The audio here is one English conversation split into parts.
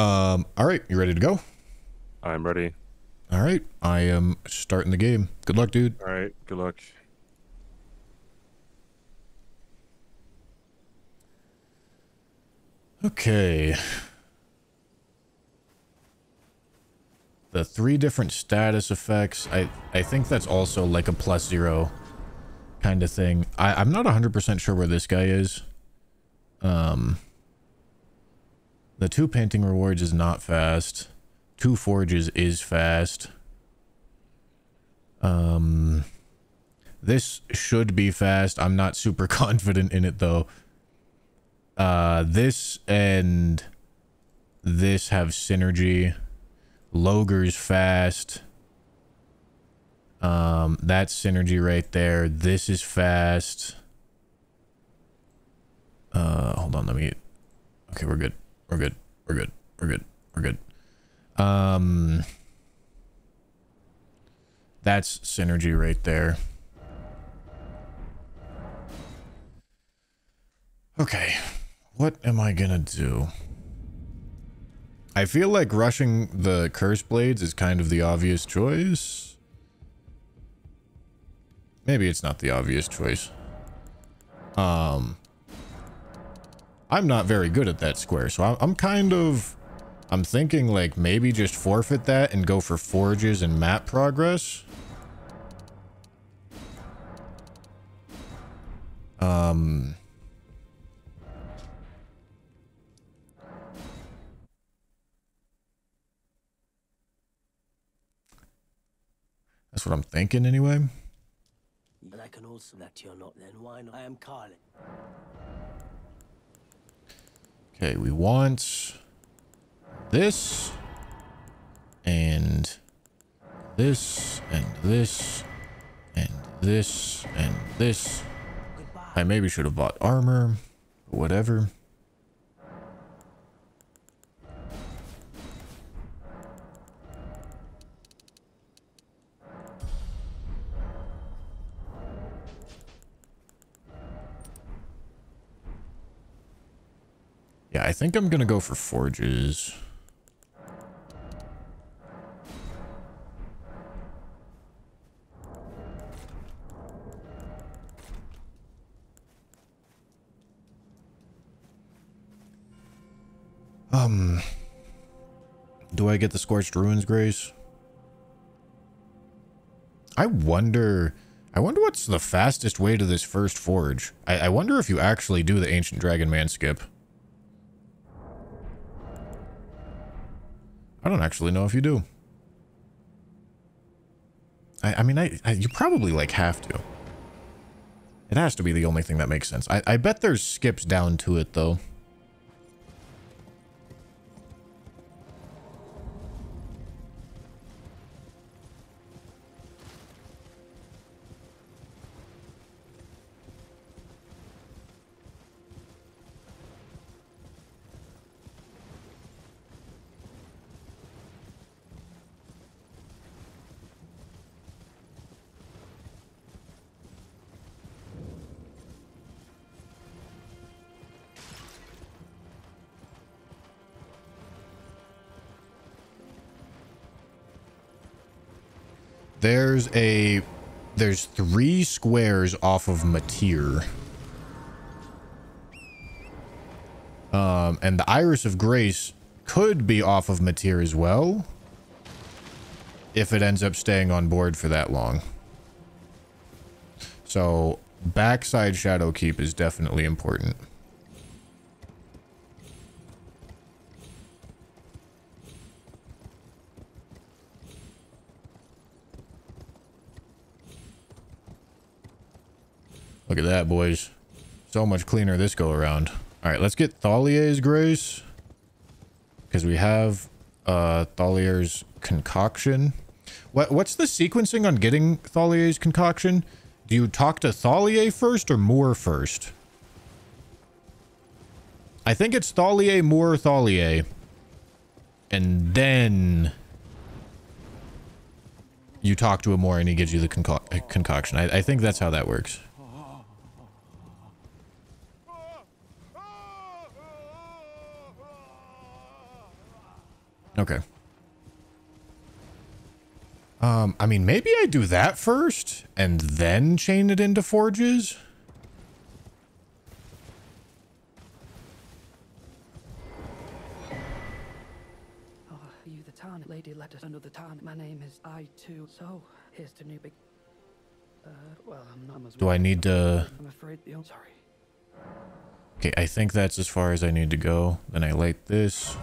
Um, all right, you ready to go? I'm ready. All right, I am starting the game. Good luck, dude. All right, good luck. Okay. The three different status effects, I, I think that's also like a plus zero kind of thing. I, I'm not 100% sure where this guy is. Um, the two painting rewards is not fast. Two forges is fast. Um, this should be fast. I'm not super confident in it though. Uh, this and this have synergy. Loger's fast. Um, that's synergy right there. This is fast. Uh, hold on, let me... Okay, we're good. We're good. We're good. We're good. We're good. Um... That's synergy right there. Okay. What am I gonna do? I feel like rushing the curse blades is kind of the obvious choice. Maybe it's not the obvious choice. Um, I'm not very good at that square, so I'm kind of... I'm thinking like maybe just forfeit that and go for forges and map progress. Um... That's what I'm thinking anyway. And I can also that you're not then why not? I am Carlin. Okay, we want this and this and this and this and this. I maybe should have bought armor, whatever. Yeah, I think I'm gonna go for forges. Um, do I get the Scorched Ruins Grace? I wonder... I wonder what's the fastest way to this first forge. I, I wonder if you actually do the Ancient Dragon Man skip. I don't actually know if you do. I, I mean, I, I, you probably, like, have to. It has to be the only thing that makes sense. I, I bet there's skips down to it, though. There's a... There's three squares off of Metyr. Um, and the Iris of Grace could be off of Metyr as well. If it ends up staying on board for that long. So, backside Shadow Keep is definitely important. So much cleaner this go around. All right, let's get Thiollier's Grace. Because we have uh, Thiollier's Concoction. What What's the sequencing on getting Thiollier's Concoction? Do you talk to Thiollier first or Moore first? I think it's Thiollier, Moore, Thiollier. And then you talk to him more and he gives you the conco concoction. I, I think that's how that works. Okay. Um, I mean, maybe I do that first and then chain it into forges. Oh, you the Tarn lady let us Tarn. My name is I too. So here's to new big. Uh, well, I'm not as. Do I need to... I'm afraid the. Sorry. Okay, I think that's as far as I need to go. Then I light this.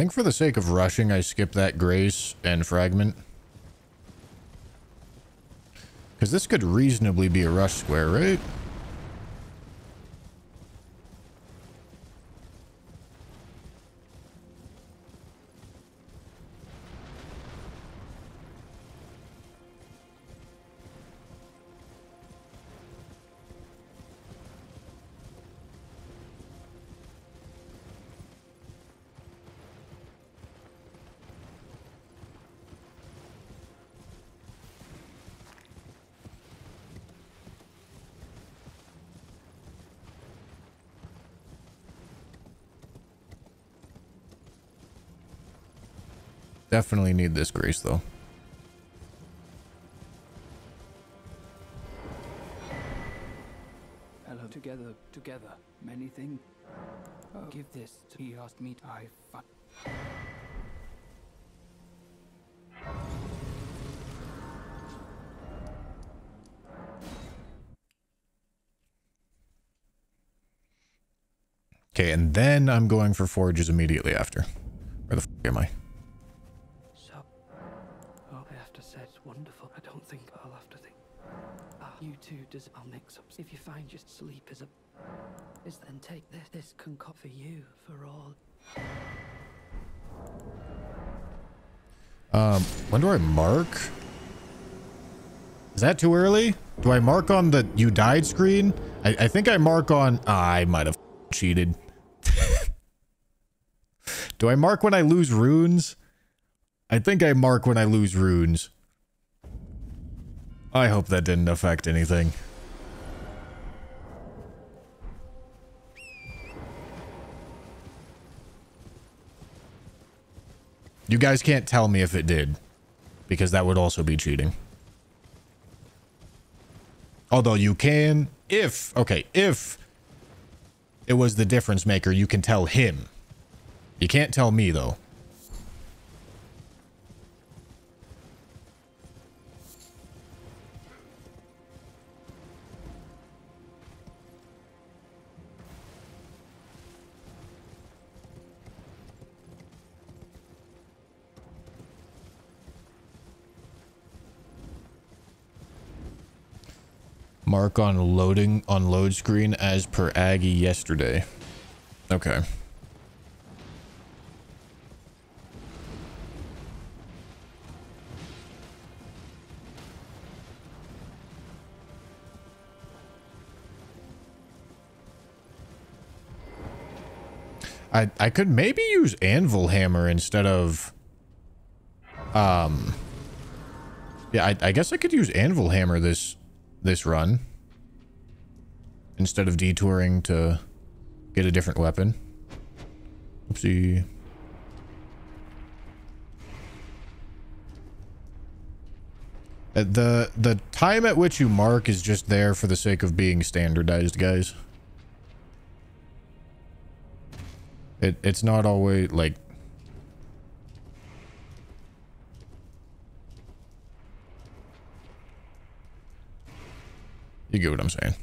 Think for the sake of rushing, I skip that grace and fragment. Because this could reasonably be a rush square, right? Definitely need this grease though. Hello. Together, together. Many things. Oh, give this to. He asked me. I. Fuck. Okay, and then I'm going for forges immediately after. Where the f am I? Wonderful. I'll have to think. Ah, you two does. I'll mix up. If you find just sleep is a. Is then take this. This can cut for you for all. Um, when do I mark? Is that too early? Do I mark on the you died screen? I, I think I mark on... Ah, I might have cheated. do I mark when I lose runes? I think I mark when I lose runes. I hope that didn't affect anything. You guys can't tell me if it did. Because that would also be cheating. Although you can, if, okay, if it was the difference maker, you can tell him. You can't tell me, though. Mark on loading on load screen as per Aggie yesterday. Okay. I I could maybe use anvil hammer instead of um yeah I, I guess I could use anvil hammer this this run instead of detouring to get a different weapon. Oopsie. Uh, The the time at which you mark is just there for the sake of being standardized, guys. It it's not always like You get what I'm saying.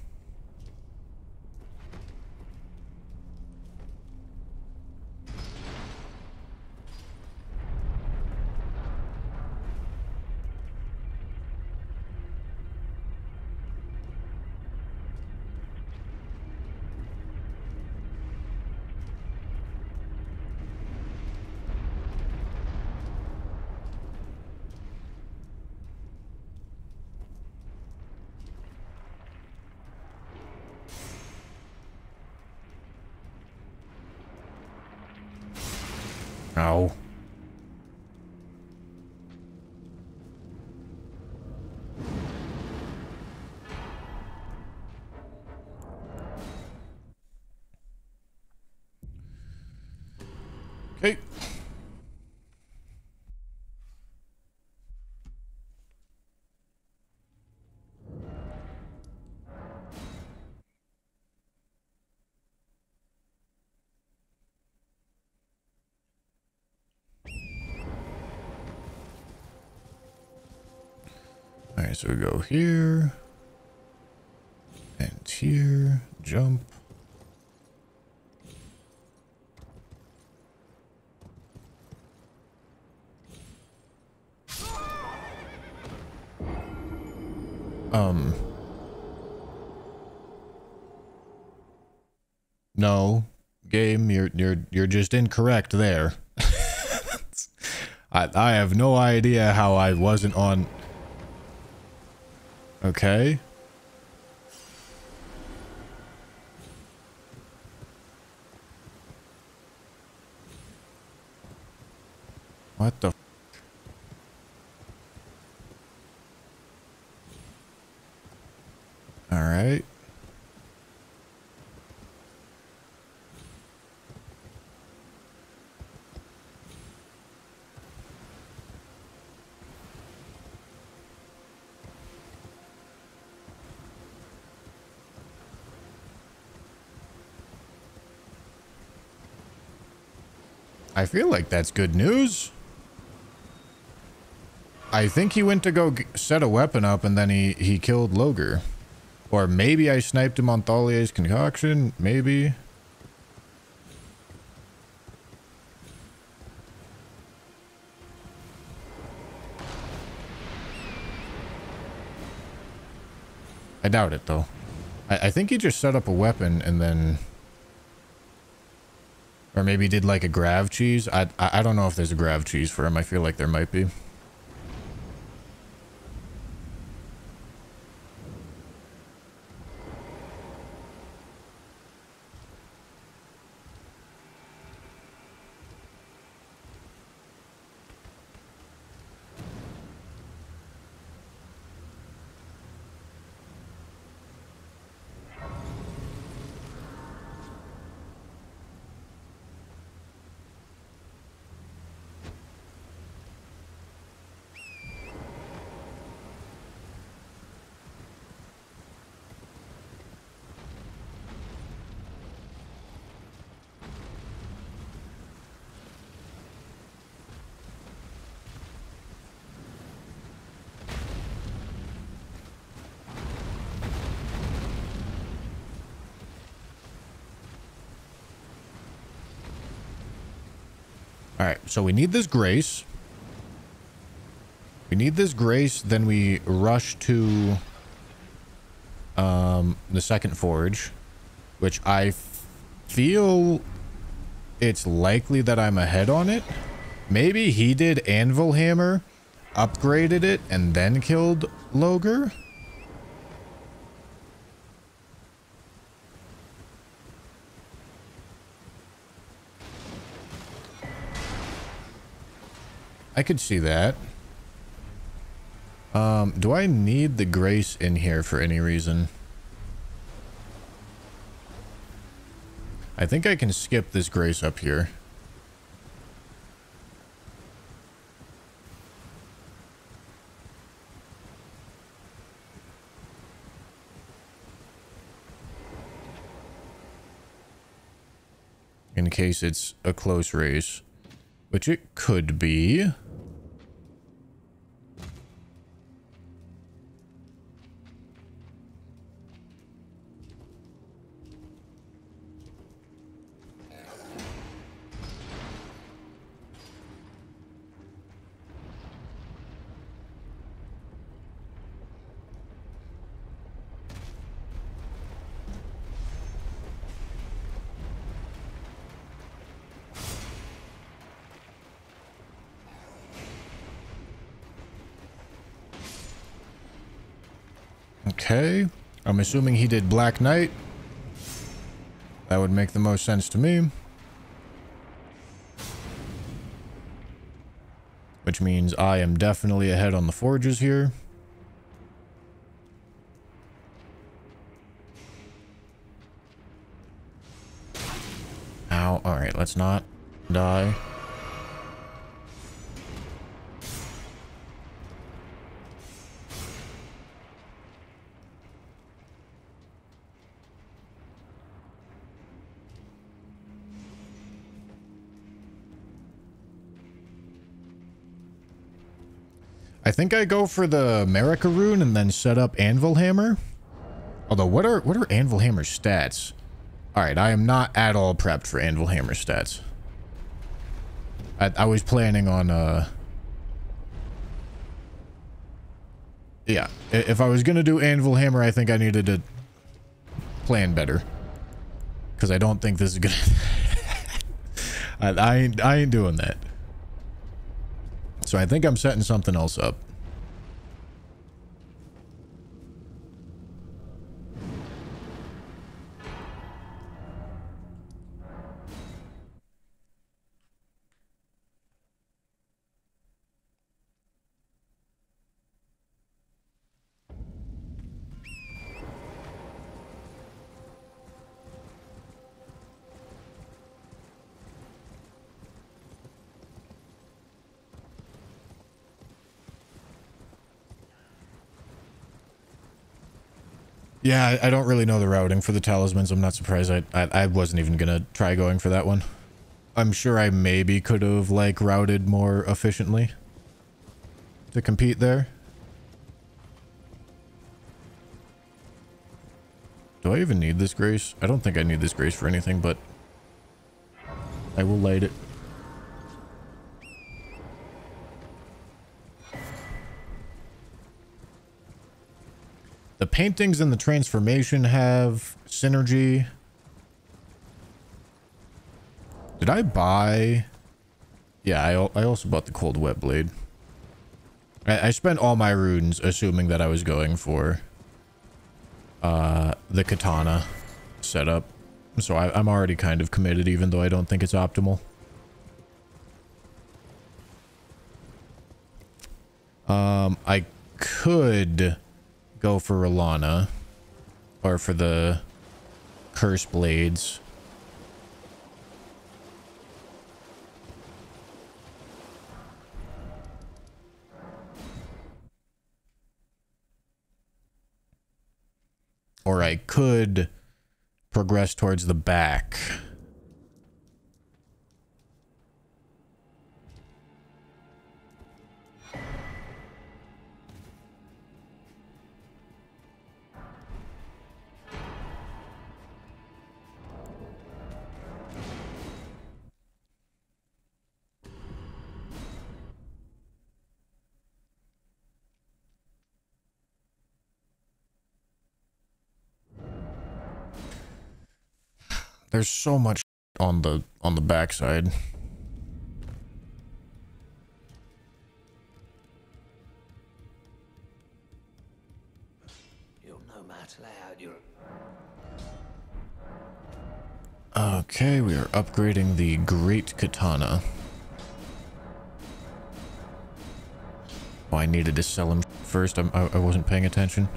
Oh. So go here and here, jump. Um. No, game, you're you're you're just incorrect there. I I have no idea how I wasn't on. Okay. What the? All right. I feel like that's good news. I think he went to go set a weapon up and then he, he killed Loger. Or maybe I sniped him on Thiollier's concoction. Maybe. I doubt it though. I, I think he just set up a weapon and then... Or maybe did like a grav cheese. I, I I don't know if there's a grav cheese for him. I feel like there might be. All right, so we need this grace. We need this grace, then we rush to um, the second forge, which I feel it's likely that I'm ahead on it. Maybe he did Anvil Hammer, upgraded it, and then killed Loger. I could see that. Um, do I need the grace in here for any reason? I think I can skip this grace up here. In case it's a close race. Which it could be. Assuming he did Black Knight. That would make the most sense to me. which means I am definitely ahead on the forges here. Ow. Alright, let's not die. Think I go for the America rune and then set up Anvil Hammer. Although, what are what are Anvil Hammer stats? All right, I am not at all prepped for Anvil Hammer stats. I, I was planning on, uh... Yeah, if I was gonna do Anvil Hammer, I think I needed to plan better. Because I don't think this is gonna... I, I, I ain't doing that. So I think I'm setting something else up. Yeah, I, don't really know the routing for the talismans. I'm not surprised. I, I, I wasn't even going to try going for that one. I'm sure I maybe could have, like, routed more efficiently to compete there. Do I even need this grace? I don't think I need this grace for anything, but I will light it. Paintings and the transformation have synergy. Did I buy... Yeah, I, I also bought the cold wet blade. I, I spent all my runes assuming that I was going for uh, the katana setup. So I, I'm already kind of committed even though I don't think it's optimal. Um, I could go for Rellana. Or for the Curse Blades. Or I could progress towards the back. There's so much on the on the backside. You'll know how to lay out Okay, we are upgrading the Great Katana. Oh, I needed to sell him first. I'm, I, I wasn't paying attention.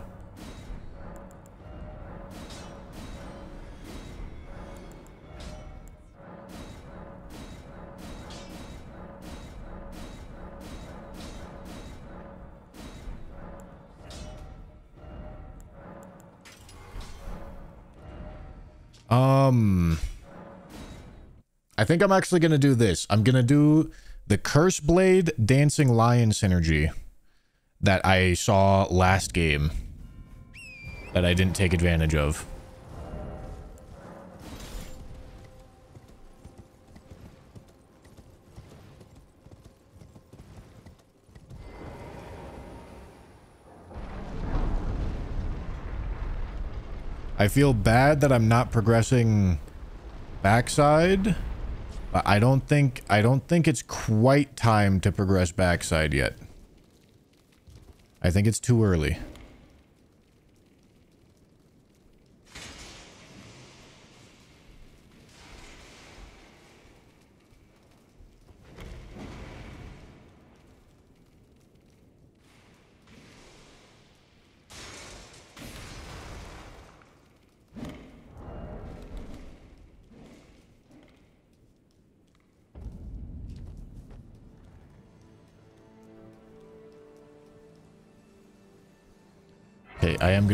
I think I'm actually going to do this. I'm going to do the Curse Blade Dancing Lion synergy that I saw last game that I didn't take advantage of. I feel bad that I'm not progressing backside. But I don't think I don't think it's quite time to progress backside yet. I think it's too early.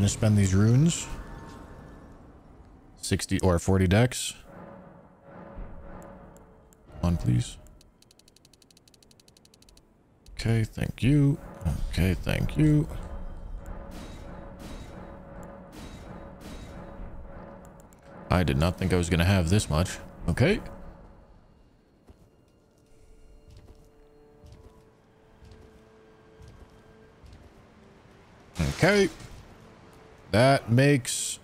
To spend these runes. 60 or 40 decks. On, please. Okay, thank you. Okay, thank you. I did not think I was going to have this much. Okay. Okay. That makes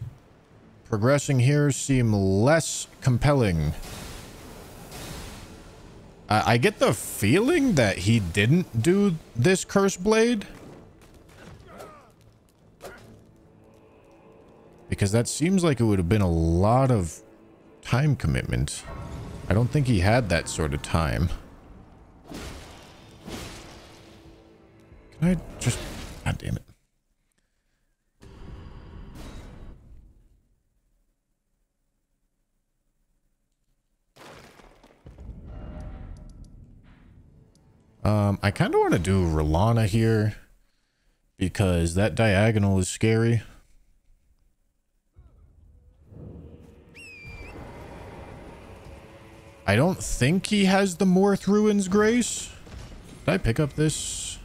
progressing here seem less compelling. I, I get the feeling that he didn't do this curse blade. Because that seems like it would have been a lot of time commitment. I don't think he had that sort of time. Can I just... God damn it. Um, I kind of want to do Rellana here because that diagonal is scary. I don't think he has the Morth Ruins Grace. Did I pick up this?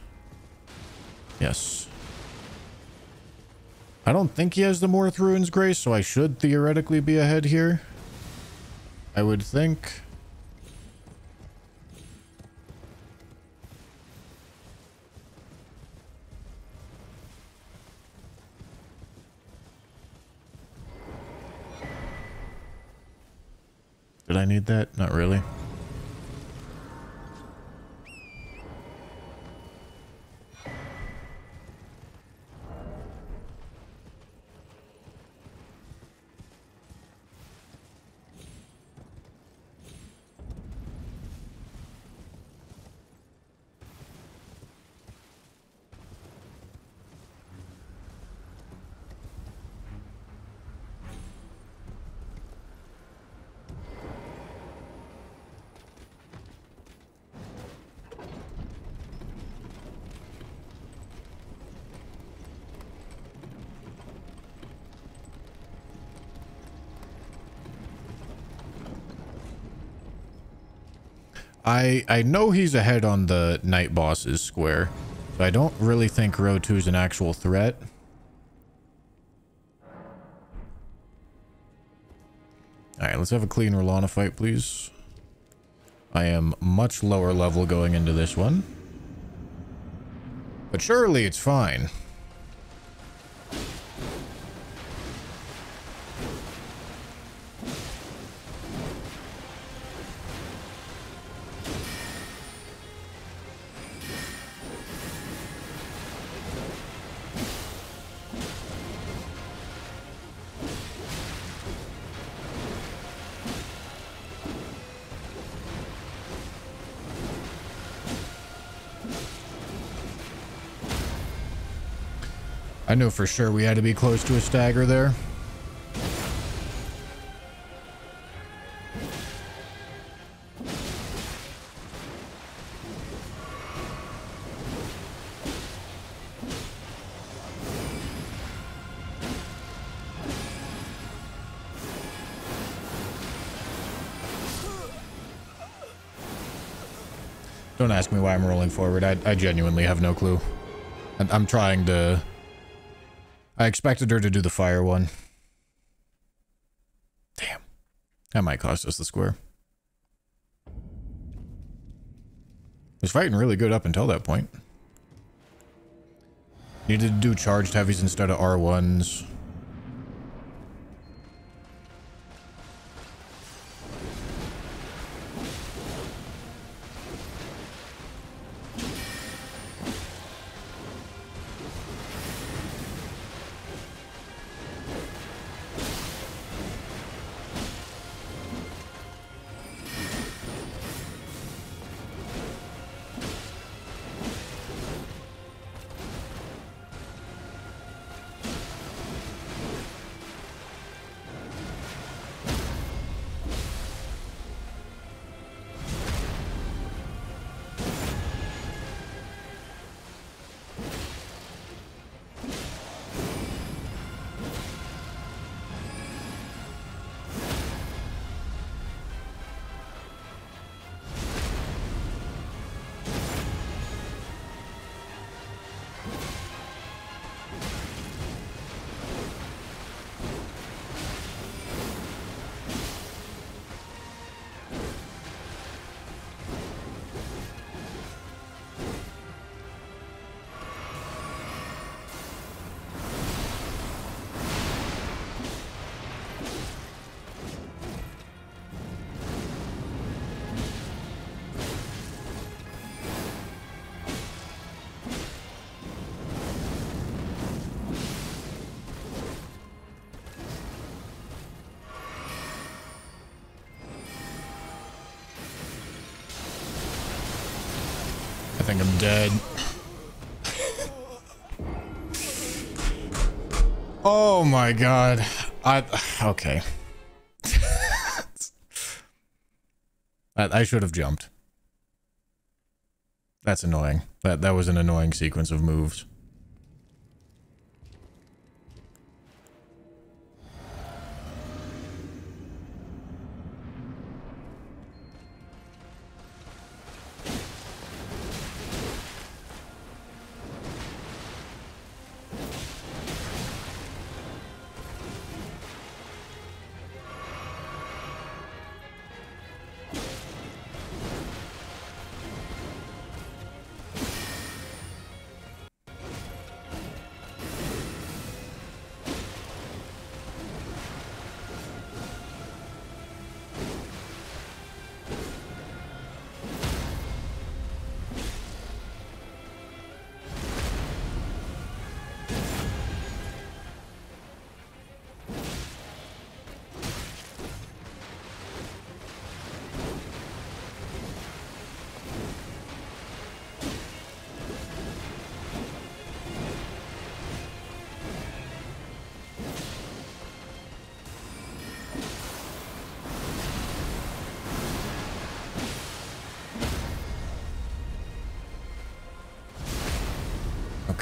Yes. I don't think he has the Morth Ruins Grace, so I should theoretically be ahead here. I would think. I need that? Not really. I know he's ahead on the night bosses square, so I don't really think row 2 is an actual threat. Alright, let's have a clean Rellana fight, please. I am much lower level going into this one. But surely it's fine. I knew for sure we had to be close to a stagger there. Don't ask me why I'm rolling forward. I, I genuinely have no clue. I'm trying to I expected her to do the fire one. Damn. That might cost us the square. Was fighting really good up until that point. Needed to do charged heavies instead of R1s. Oh my god. I okay. I, I should have jumped. That's annoying. That that was an annoying sequence of moves.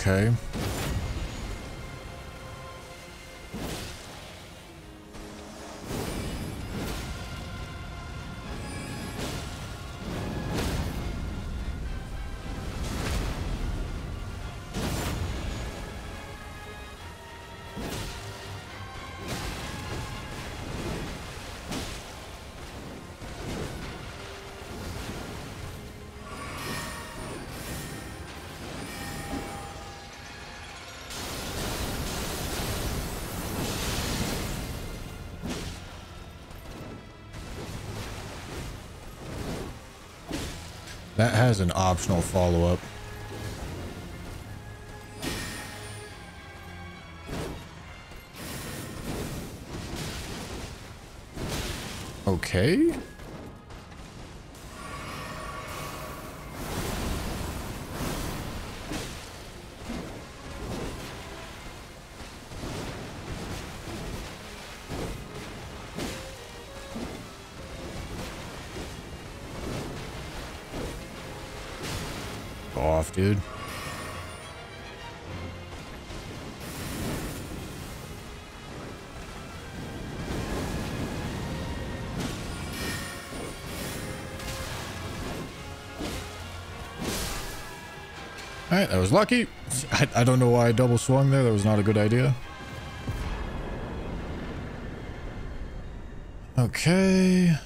Okay. Has an optional follow-up. Okay. Dude. Alright, that was lucky. I, I don't know why I double swung there. That was not a good idea. Okay.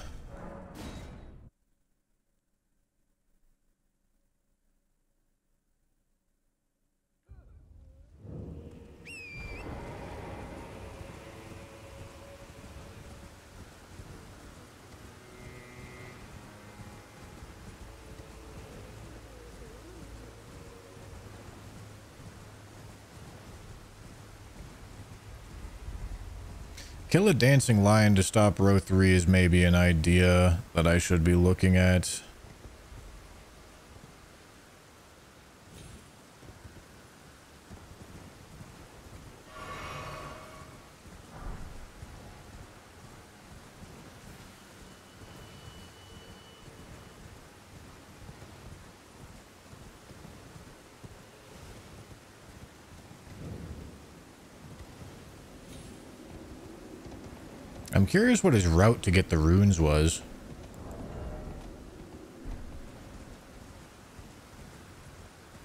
Kill a dancing lion to stop row 3 is maybe an idea that I should be looking at. Curious what his route to get the runes was.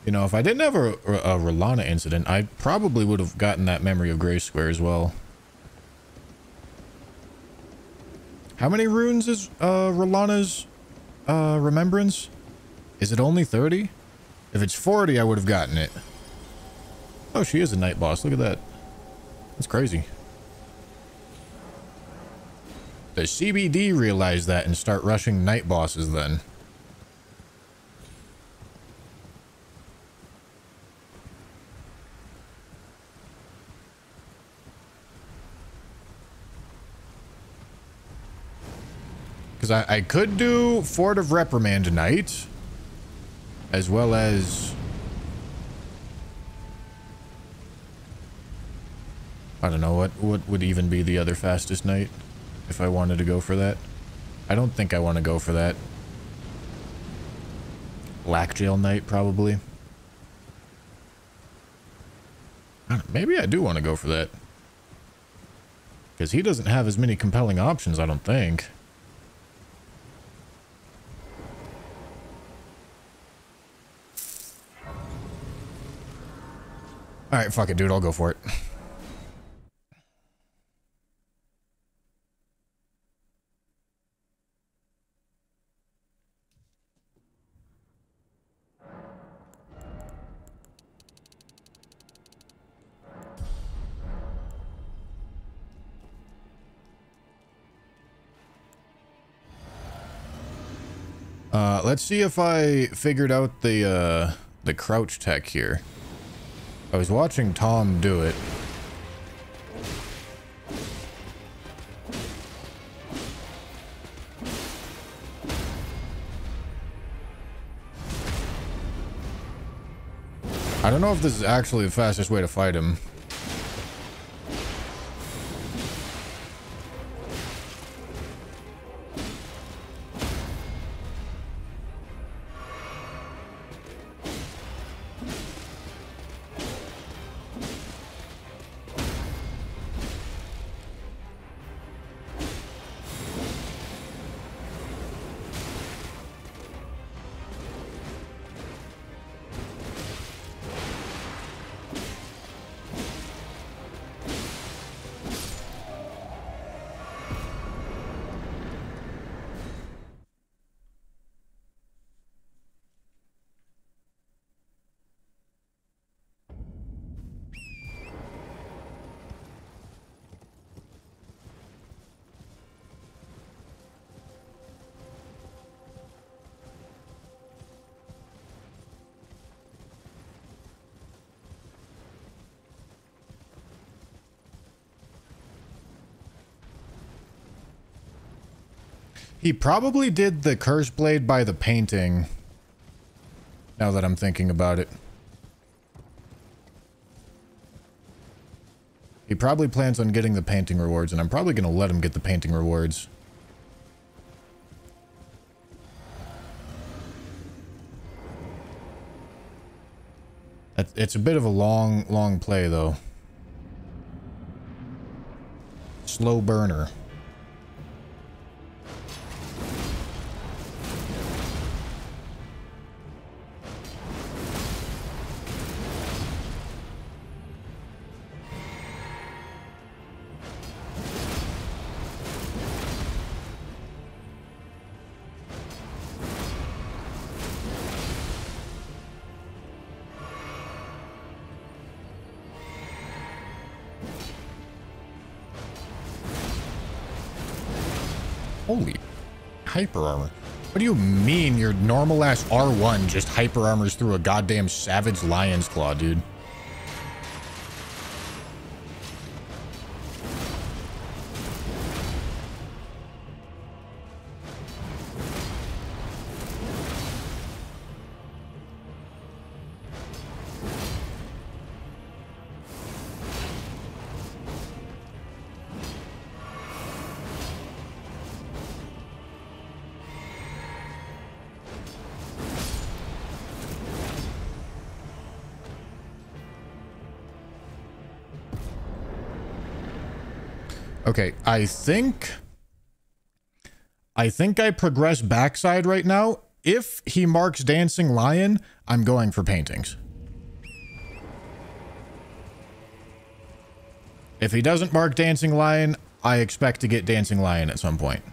You know, if I didn't have a, a Rellana incident, I probably would have gotten that Memory of Gray Square as well. How many runes is uh, Rellana's uh, Remembrance? Is it only 30? If it's 40, I would have gotten it. Oh, she is a night boss. Look at that. That's crazy. The CBD realize that and start rushing night bosses then. Because I, I could do Fort of Reprimand tonight. as well as I don't know what what would even be the other fastest night if I wanted to go for that. I don't think I want to go for that. Lackjail night probably. Maybe I do want to go for that. Because he doesn't have as many compelling options, I don't think. Alright, fuck it, dude. I'll go for it. let's see if I figured out the, uh, the crouch tech here. I was watching Tom do it. I don't know if this is actually the fastest way to fight him. He probably did the curse blade by the painting. Now that I'm thinking about it. He probably plans on getting the painting rewards, and I'm probably going to let him get the painting rewards. It's a bit of a long, long play, though. Slow burner. Hyper armor. What do you mean your normal ass R1 just hyper armors through a goddamn savage lion's claw, dude? I think... I think I progress backside right now. If he marks Dancing Lion, I'm going for paintings. If he doesn't mark Dancing Lion, I expect to get Dancing Lion at some point.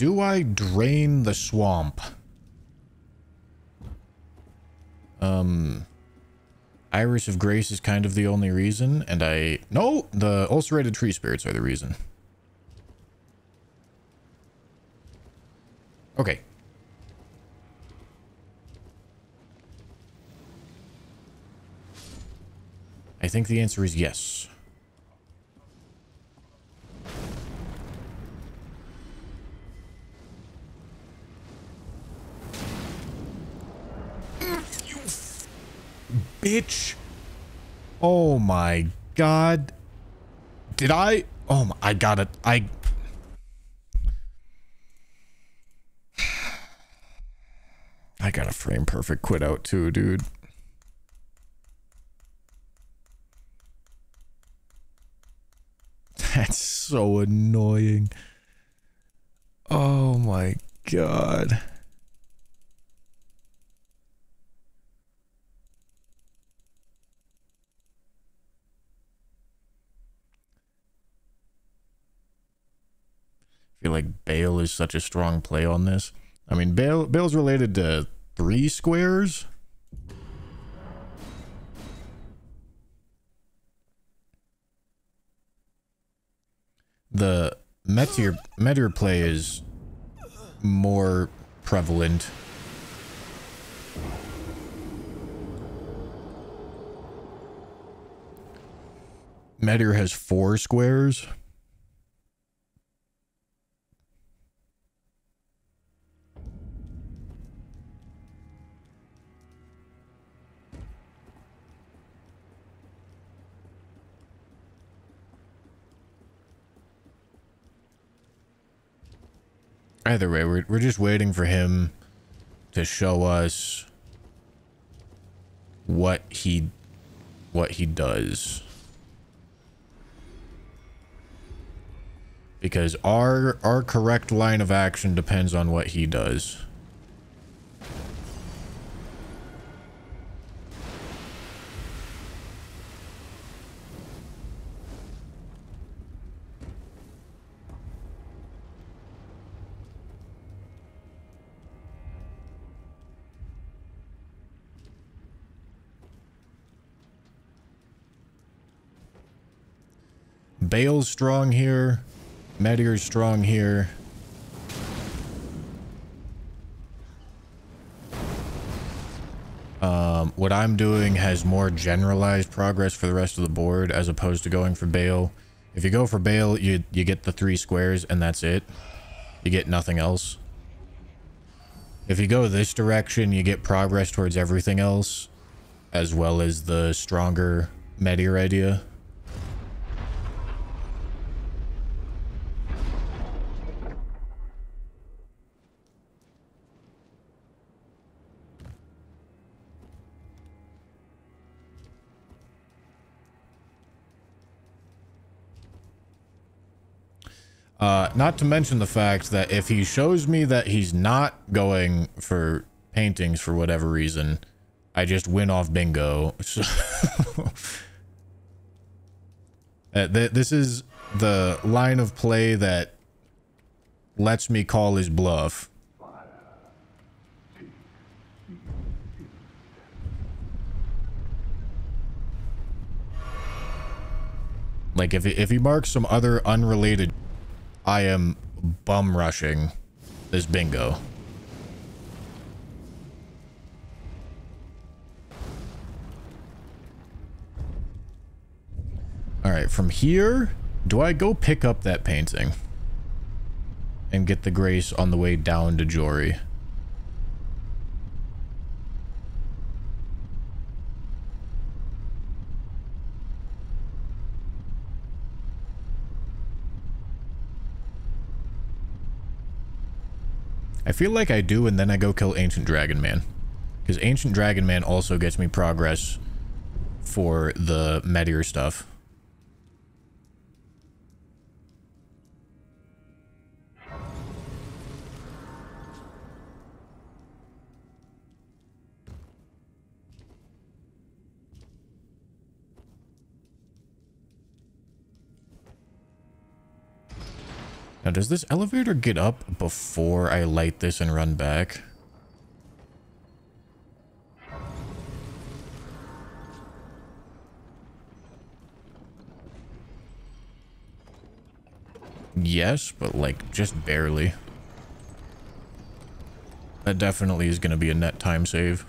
Do I drain the swamp? Um, Iris of Grace is kind of the only reason, and I... No, the ulcerated tree spirits are the reason. Okay. I think the answer is yes. Oh my god. Did I? Oh my, I got it. I. I got a frame perfect quit out too, dude. That's so annoying. Oh my god. Feel like Bayle is such a strong play on this. I mean, Bayle Bayle's related to three squares. The Metyr Metyr play is more prevalent. Metyr has four squares. Either way, we're, we're just waiting for him to show us what he what he does. Because our our correct line of action depends on what he does. Bayle's strong here. Metyr's strong here. Um, what I'm doing has more generalized progress for the rest of the board as opposed to going for Bayle. If you go for Bayle, you, you get the three squares and that's it. You get nothing else. If you go this direction, you get progress towards everything else, as well as the stronger Metyr idea. Uh, not to mention the fact that if he shows me that he's not going for paintings for whatever reason, I just win off bingo. So uh, th this is the line of play that lets me call his bluff. Like if if he marks some other unrelated I am bum rushing this bingo. All right, from here, do I go pick up that painting and get the grace on the way down to Jori? I feel like I do, and then I go kill Ancient Dragon Man. Because Ancient Dragon Man also gets me progress for the Metyr stuff. Now, does this elevator get up before I light this and run back? Yes, but like just barely. That definitely is going to be a net time save.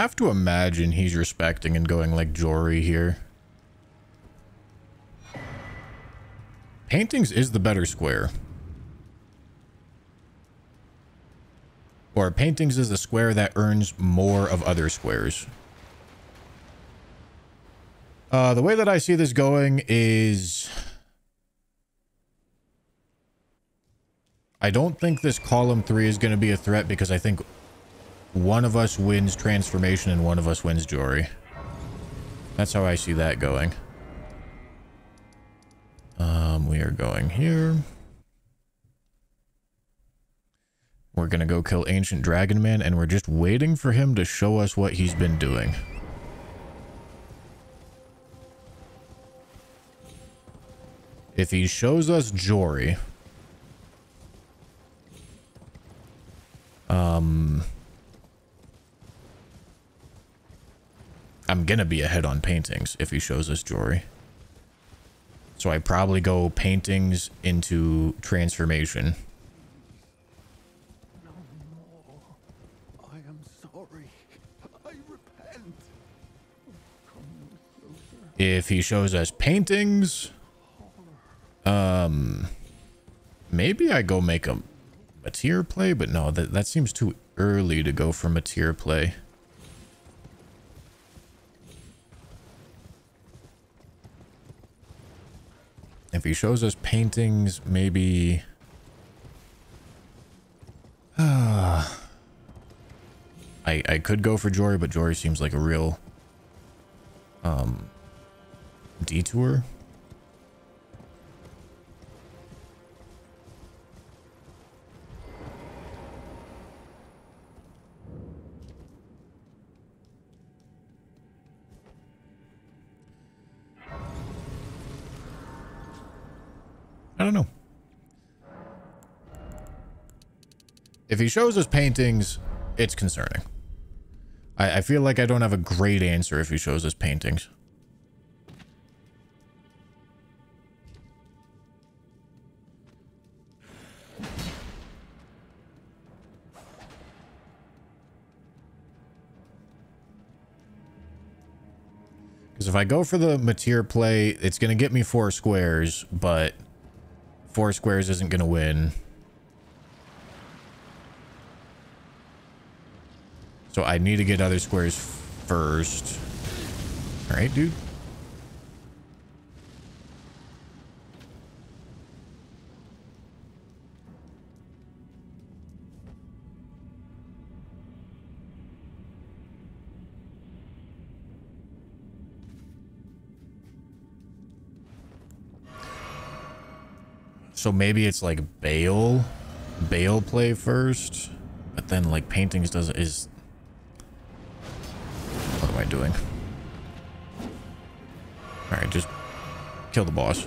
Have to imagine he's respecting and going like Jori here. Paintings is the better square. Or paintings is the square that earns more of other squares. Uh, the way that I see this going is... I don't think this column 3 is going to be a threat because I think one of us wins transformation and one of us wins Jori. That's how I see that going. Um, we are going here. We're gonna go kill Ancient Dragon Man, and we're just waiting for him to show us what he's been doing. If he shows us Jori... Um... I'm gonna be ahead on paintings if he shows us Jori. So I probably go paintings into transformation. No more. I am sorry. I repent. If he shows us paintings, um, maybe I go make a, a tier play, but no, that, that seems too early to go from a tier play. If he shows us paintings, maybe... I, I could go for Jori, but Jori seems like a real... Um... Detour? I don't know. If he shows us paintings, it's concerning. I, I feel like I don't have a great answer if he shows us paintings. Because if I go for the Metyr play, it's going to get me four squares, but four squares isn't going to win. So I need to get other squares first. All right, dude. So maybe it's like Bayle, Bayle play first, but then like paintings does is. What am I doing? All right, just kill the boss.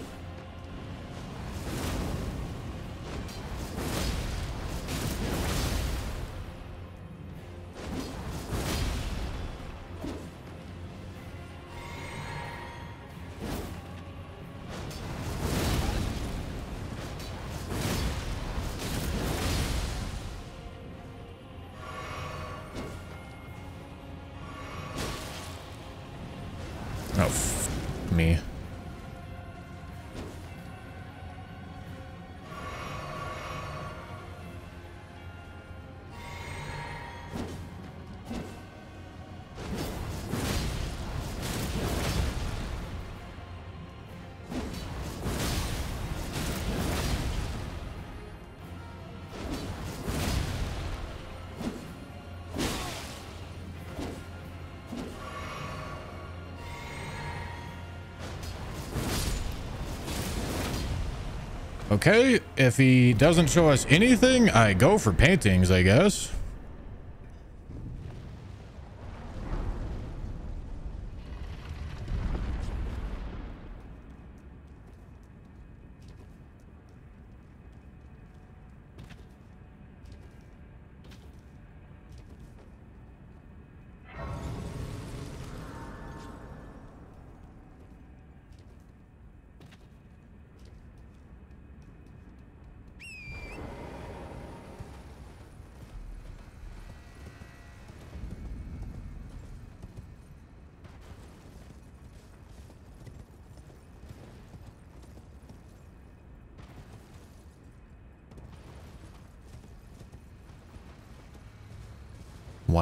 Okay, if he doesn't show us anything, I go for paintings, I guess.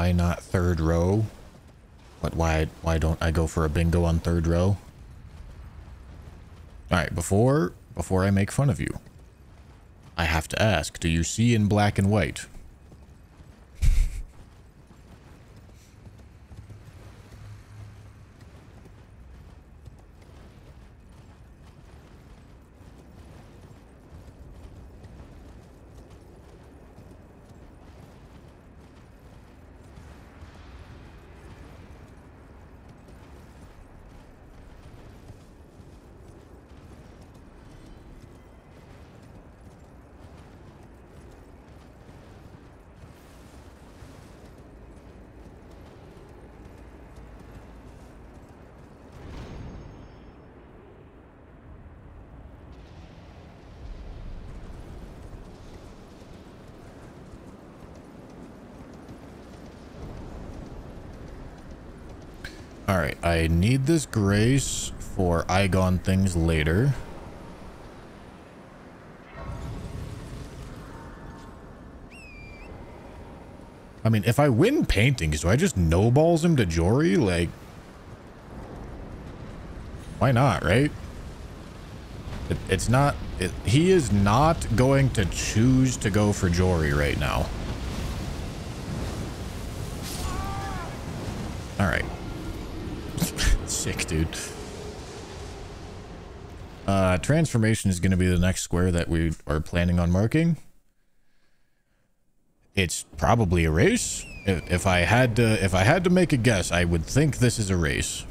Why not third row? But Why? Why don't I go for a bingo on third row? All right. Before before I make fun of you, I have to ask: Do you see in black and white? Alright, I need this grace for Igon things later. I mean, if I win paintings, do I just no balls him to Jori? Like, why not, right? It, it's not, it, he is not going to choose to go for Jori right now. All right. Dude. Uh, transformation is going to be the next square that we are planning on marking. It's probably a race. If, if I had to, if I had to make a guess, I would think this is a race.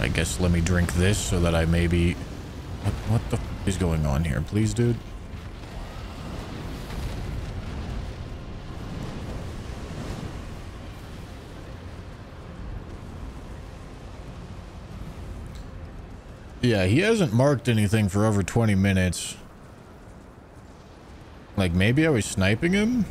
I guess let me drink this so that I maybe... What, what the is going on here? Please, dude. Yeah, he hasn't marked anything for over 20 minutes. Like, maybe I was sniping him?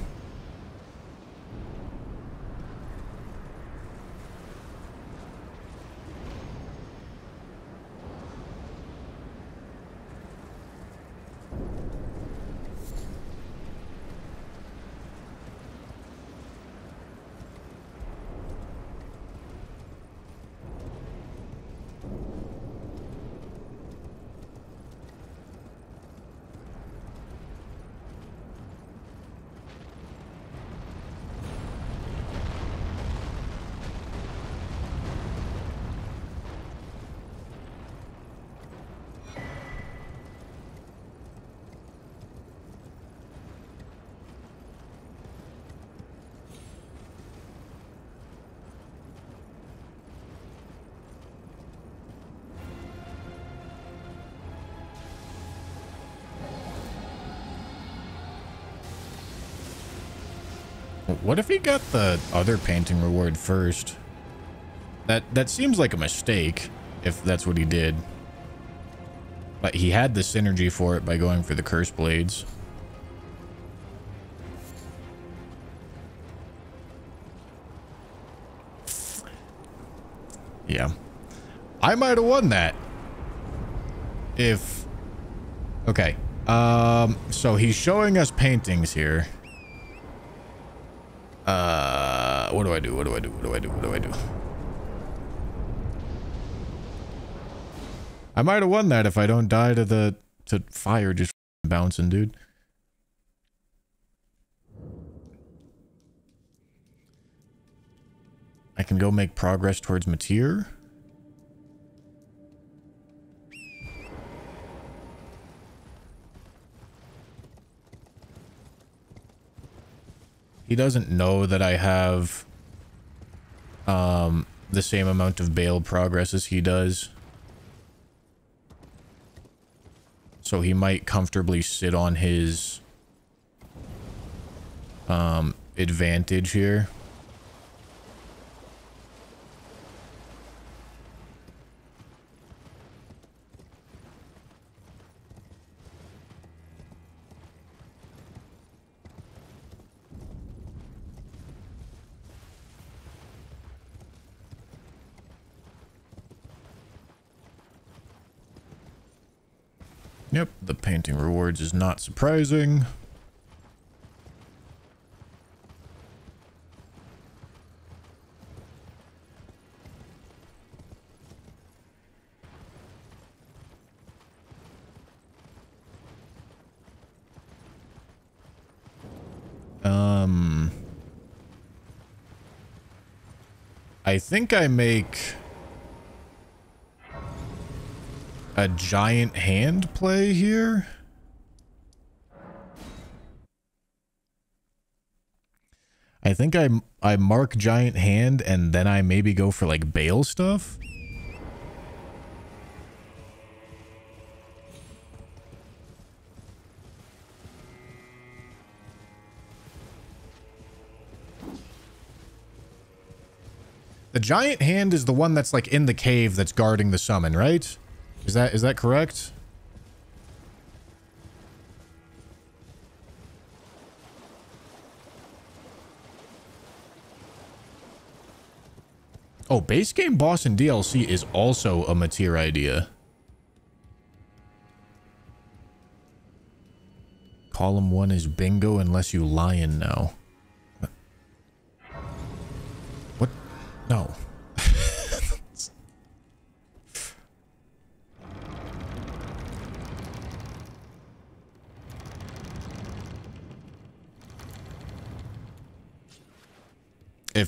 What if he got the other painting reward first? That that seems like a mistake, if that's what he did. But he had the synergy for it by going for the curse blades. Yeah. I might have won that. If... Okay. Um, so he's showing us paintings here. Uh, what I do? What do I do? What do I do? What do I do? I might have won that if I don't die to the to fire just bouncing, dude. I can go make progress towards Metyr. He doesn't know that I have um, the same amount of Bayle progress as he does. So he might comfortably sit on his um, advantage here. Yep, the painting rewards is not surprising. Um, I think I make a giant hand play here. I think I I mark giant hand and then I maybe go for like Bayle stuff. The giant hand is the one that's like in the cave that's guarding the summon, right? Is that is that correct? Oh, base game boss and DLC is also a Metyr idea. Column 1 is bingo unless you lion now.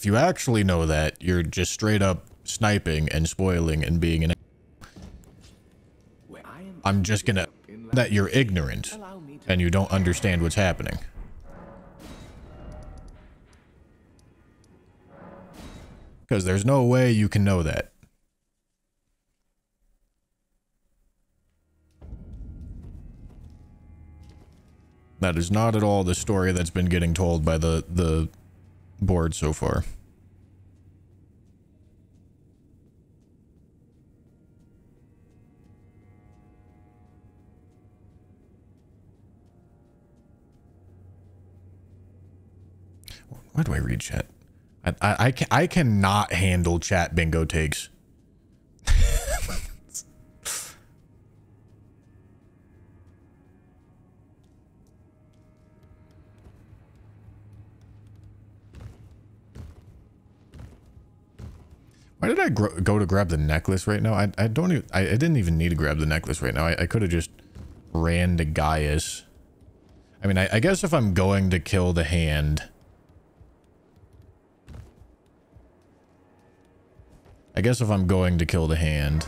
If you actually know that, you're just straight up sniping and spoiling and being an. I'm just gonna that you're ignorant and you don't understand what's happening. Because there's no way you can know that. That is not at all the story that's been getting told by the, the board so far. Why do I read chat? I, I, I, can, I cannot handle chat bingo takes. Why did I go to grab the necklace right now? I, I don't even, I, I didn't even need to grab the necklace right now. I, I could have just ran to Gaius. I mean, I, I guess if I'm going to kill the hand... I guess if I'm going to kill the hand,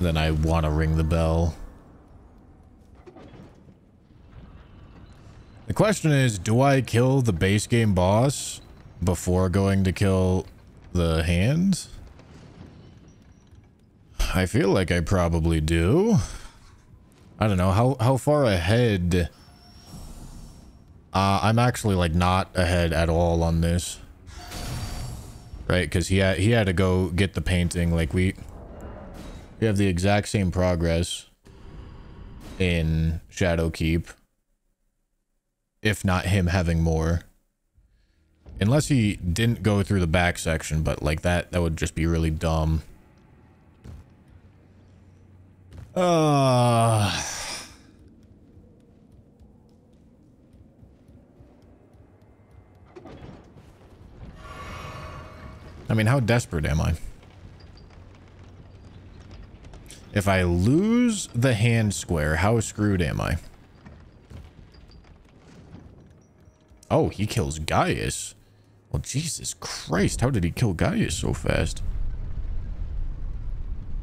then I want to ring the bell. The question is, do I kill the base game boss before going to kill the hand? I feel like I probably do. I don't know. How, how far ahead? Uh, I'm actually, like, not ahead at all on this. Right? Because he had, he had to go get the painting. Like, we... We have the exact same progress in Shadowkeep. If not him having more. Unless he didn't go through the back section, but like that, that would just be really dumb. Uh... I mean, how desperate am I? If I lose the hand square, how screwed am I? Oh, he kills Gaius. Well, Jesus Christ, how did he kill Gaius so fast?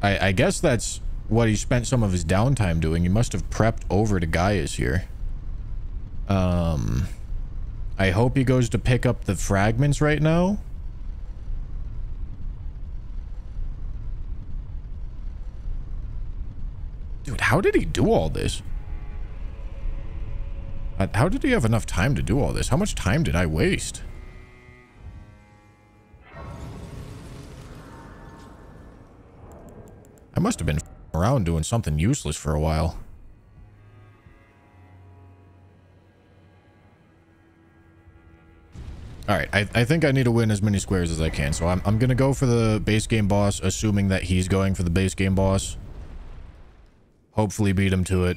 I, I guess that's what he spent some of his downtime doing. He must have prepped over to Gaius here. Um, I hope he goes to pick up the fragments right now. Dude, how did he do all this? How did he have enough time to do all this? How much time did I waste? I must have been around doing something useless for a while. Alright, I, I think I need to win as many squares as I can, so I'm, I'm gonna go for the base game boss, assuming that he's going for the base game boss. Hopefully beat him to it.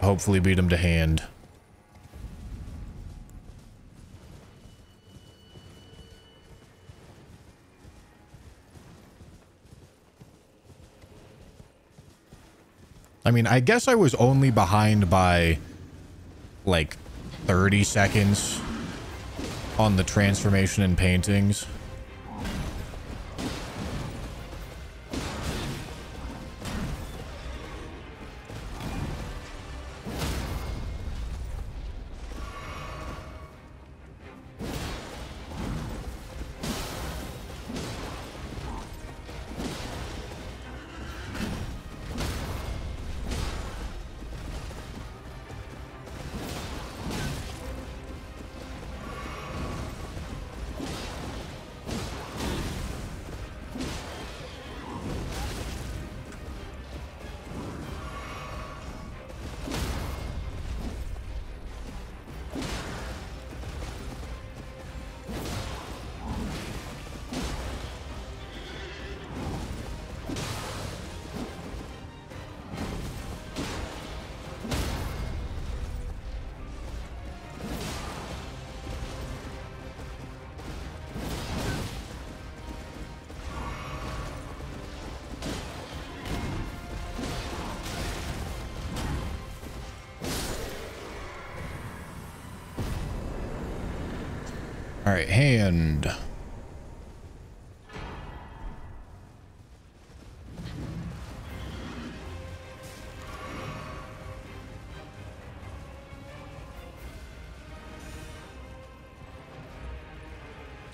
Hopefully beat him to hand. I mean, I guess I was only behind by like 30 seconds on the transformation and paintings.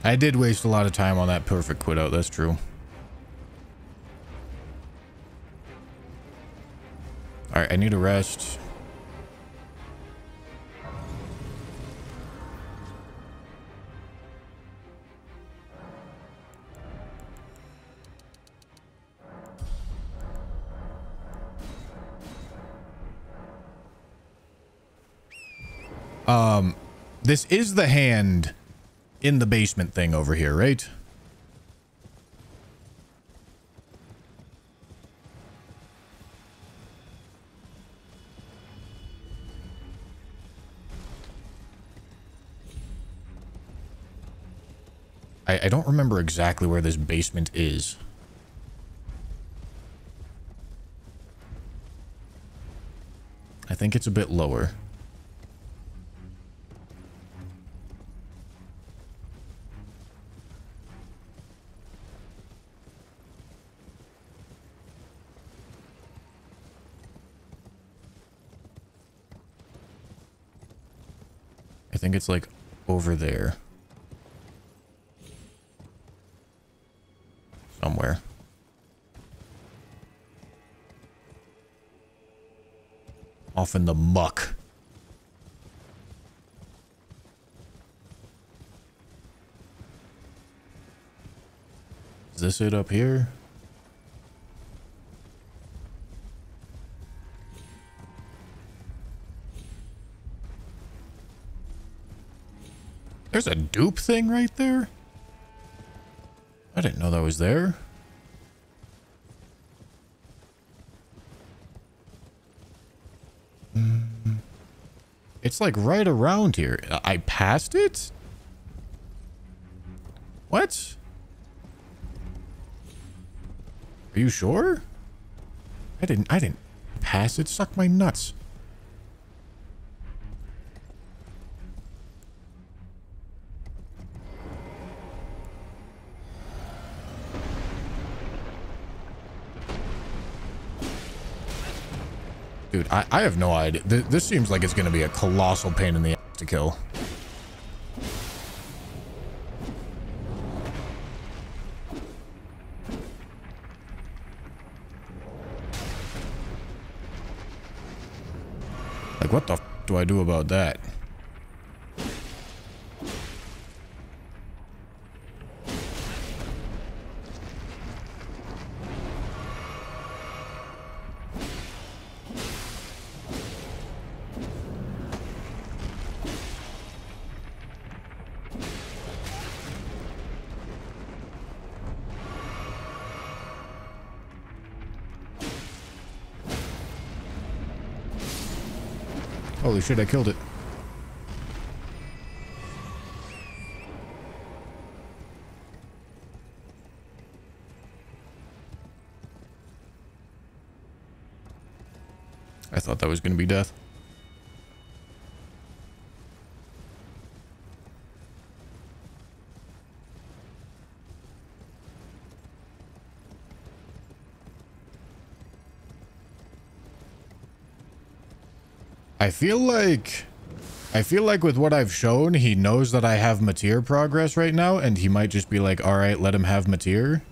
I did waste a lot of time on that perfect quit out, that's true. Alright, I need a rest. Um, this is the hand in the basement thing over here, right? I, I don't remember exactly where this basement is. I think it's a bit lower. It's like over there. Somewhere. Off in the muck. Is this it up here? There's a dupe thing right there? I didn't know that was there. Mm. It's like right around here. I passed it? What? Are you sure? I didn't I didn't pass it. Suck my nuts. I, I have no idea. Th this seems like it's going to be a colossal pain in the ass to kill. Like, what the f do I do about that? Holy shit, I killed it. I thought that was going to be death. I feel like I feel like with what I've shown, he knows that I have Metyr progress right now, and he might just be like, alright, let him have Metyr.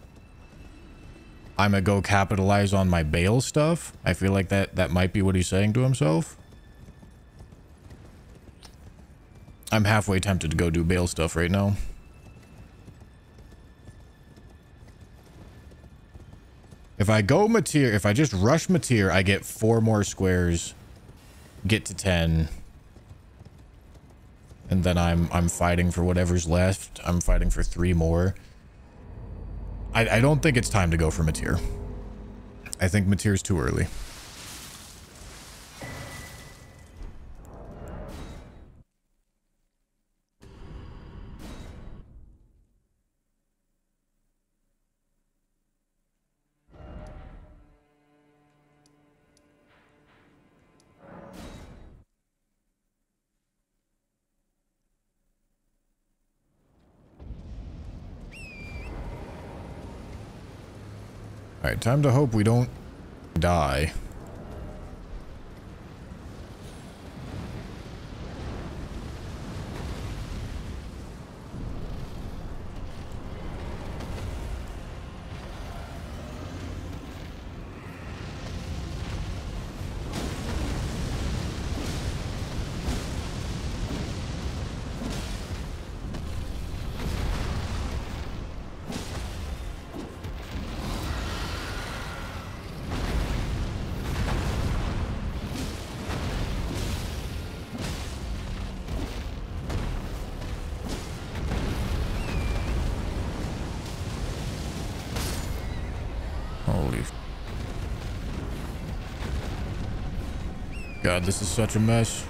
I'm gonna go capitalize on my Bayle stuff. I feel like that, that might be what he's saying to himself. I'm halfway tempted to go do Bayle stuff right now. If I go Metyr, if I just rush Metyr, I get four more squares get to 10 and then I'm I'm fighting for whatever's left. I'm fighting for three more. I, I don't think it's time to go for Metyr. I think Metyr's too early. Alright, time to hope we don't die. This is such a mess.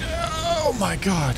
Oh my god.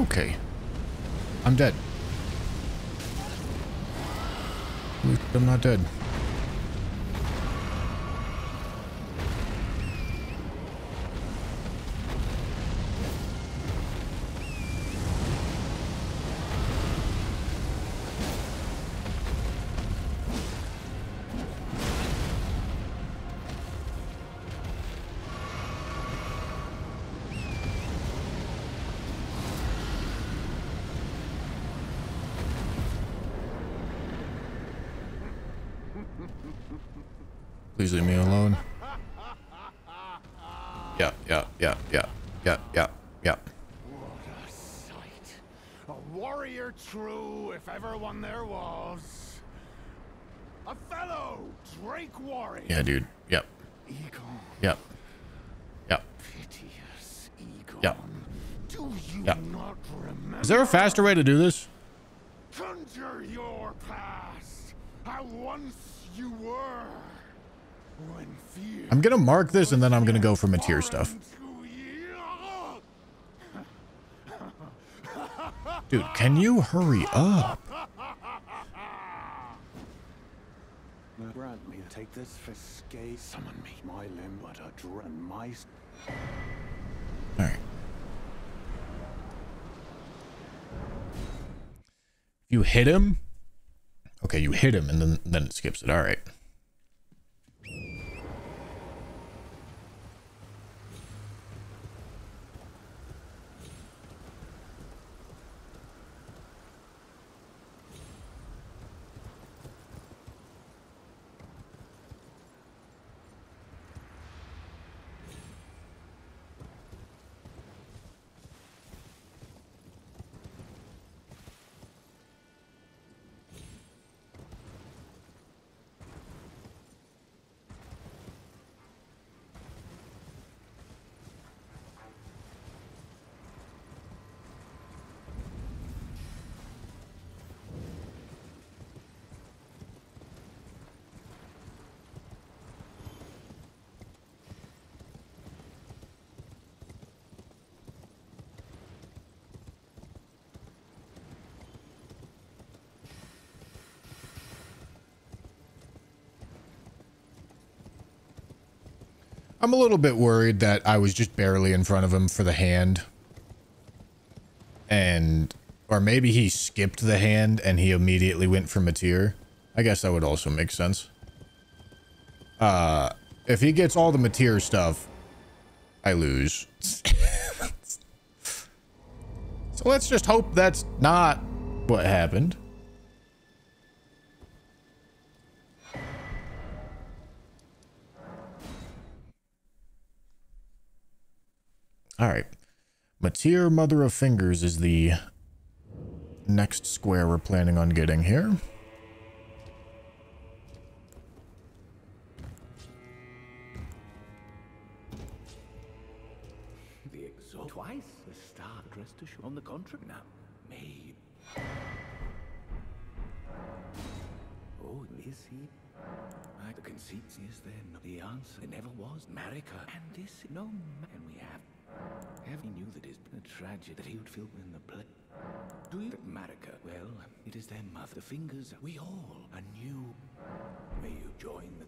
Okay. I'm dead. I'm not dead. Faster way to do this? Conjure your past. How once you were. When fear. I'm gonna mark this and then I'm gonna go for Metyr stuff. foreign to you. Dude, can you hurry up? Grant me take this Fiskay. Summon me. My limb, but a dr- and my s- Alright. You hit him? Okay, you hit him and then then it skips it. Alright. I'm a little bit worried that I was just barely in front of him for the hand. And, or maybe he skipped the hand and he immediately went for Metyr. I guess that would also make sense. Uh, if he gets all the Metyr stuff, I lose. so let's just hope that's not what happened. Metyr Mother of Fingers is the next square we're planning on getting here. We all anew. May you join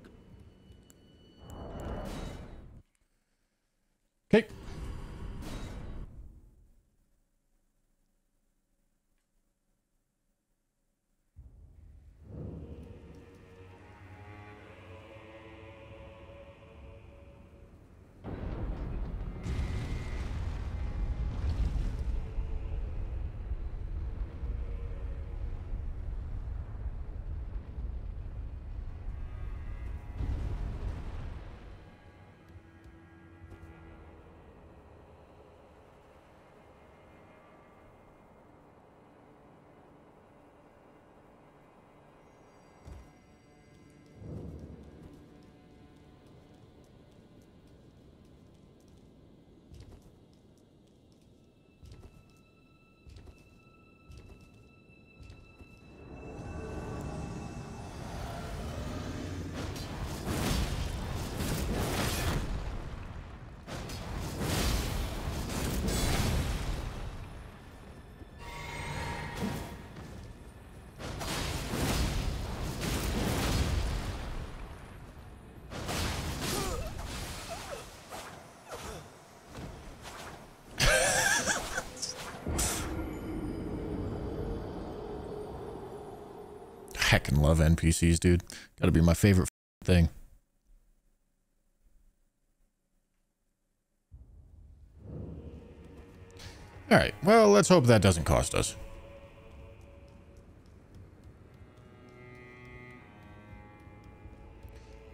heckin' love NPCs, dude. Gotta be my favorite thing. Alright, well, let's hope that doesn't cost us.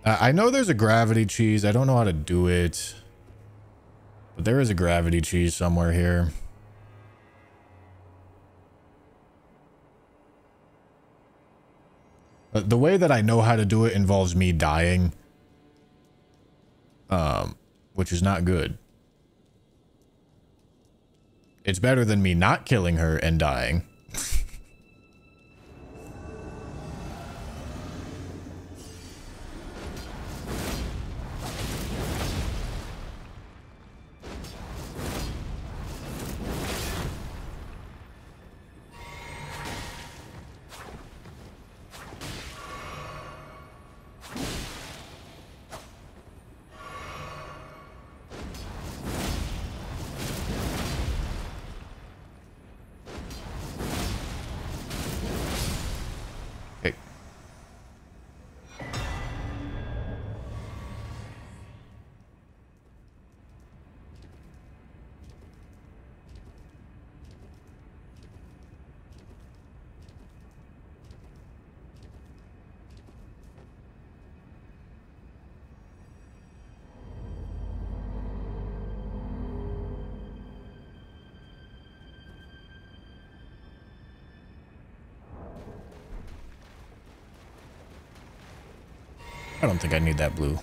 Uh, I know there's a gravity cheese. I don't know how to do it. But there is a gravity cheese somewhere here. The way that I know how to do it involves me dying. Um, which is not good. It's better than me not killing her and dying. Think I need that blue.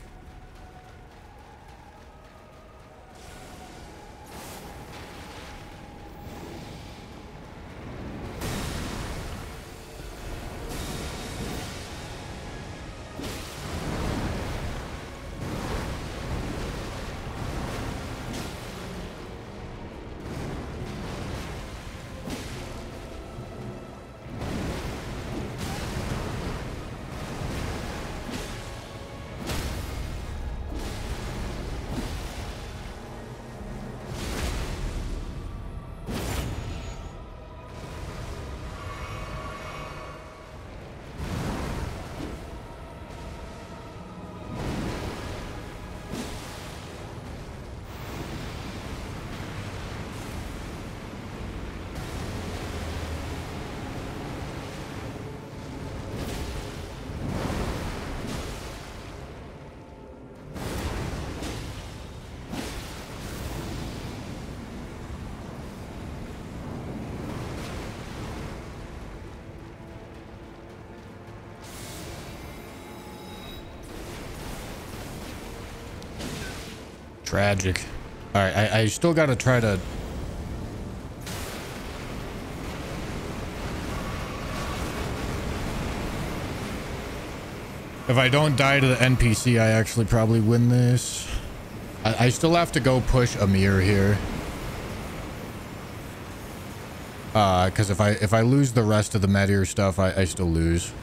Tragic. Alright, I, I still gotta try to... If I don't die to the NPC, I actually probably win this. I, I still have to go push Ymir here. Uh, because if I if I lose the rest of the Metyr stuff, I, I still lose.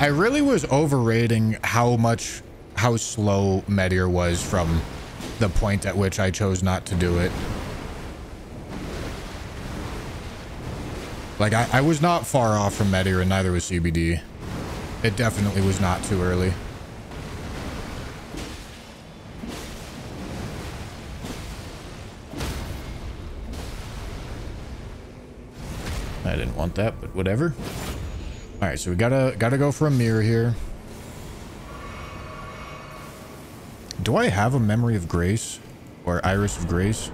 I, really was overrating how much how slow Metyr was from the point at which I chose not to do it. Like, I, I was not far off from Metyr, and neither was CBD. It definitely was not too early. I didn't want that, but whatever. All right, so we gotta gotta go for a mirror here. Do I have a memory of grace or iris of grace?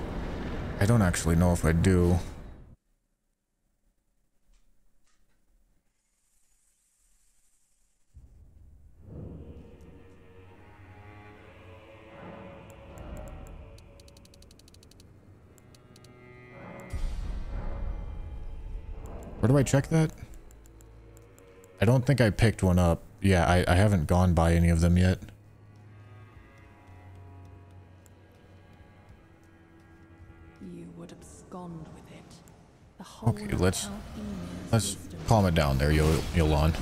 I don't actually know if I do. Where do I check that? I don't think I picked one up. Yeah, I, I haven't gone by any of them yet. Okay, let's let's calm it down there, Jolán.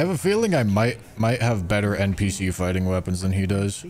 I have a feeling I might might have better NPC fighting weapons than he does.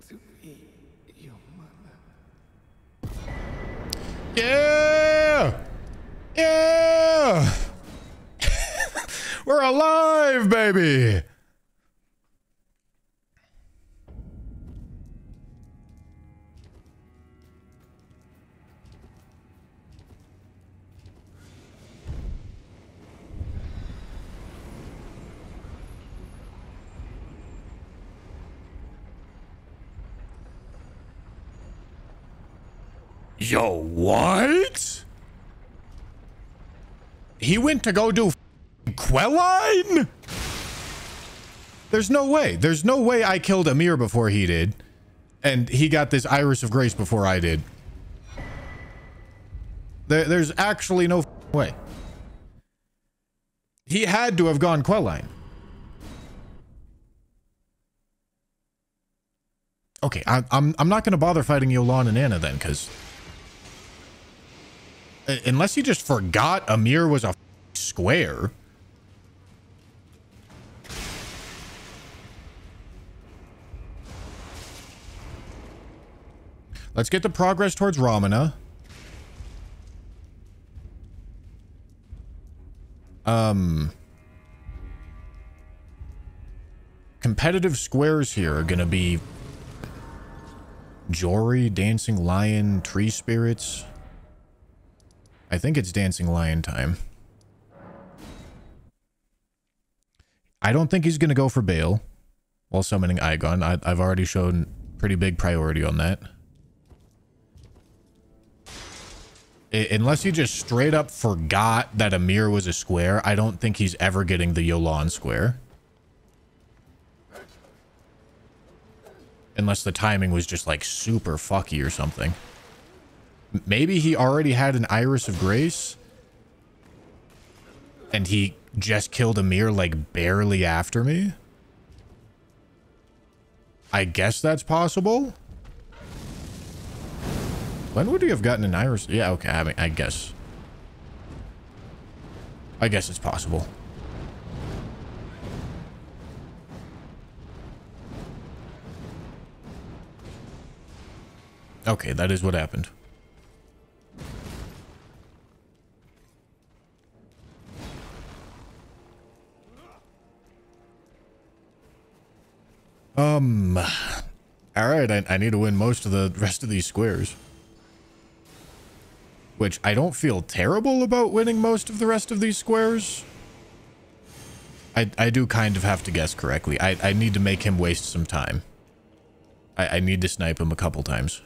Desired to be your mother. Yeah! Yeah! We're alive, baby! Yo, what? He went to go do Quelline? There's no way. There's no way I killed Ymir before he did. And he got this Iris of Grace before I did. There, there's actually no way. He had to have gone Quelline. Okay, I, I'm I'm not gonna bother fighting Jolán and Anna then, because unless he just forgot Ymir was a square. Let's get the progress towards Ramana. Um, competitive squares here are gonna be Jori, Dancing Lion, Tree Spirits. I think it's Dancing Lion time. I don't think he's going to go for Bayle while summoning Igon. I, I've already shown pretty big priority on that. Unless he just straight up forgot that Ymir was a square, I don't think he's ever getting the Jolán square. Unless the timing was just like super fucky or something. Maybe he already had an Iris of Grace. And he just killed Ymir like barely after me. I guess that's possible. When would he have gotten an Iris? Yeah, okay, I mean, I guess. I guess it's possible. Okay, that is what happened. Um, all right, I, I need to win most of the rest of these squares. Which I don't feel terrible about winning most of the rest of these squares. I, I do kind of have to guess correctly. I, I need to make him waste some time. I, I need to snipe him a couple times.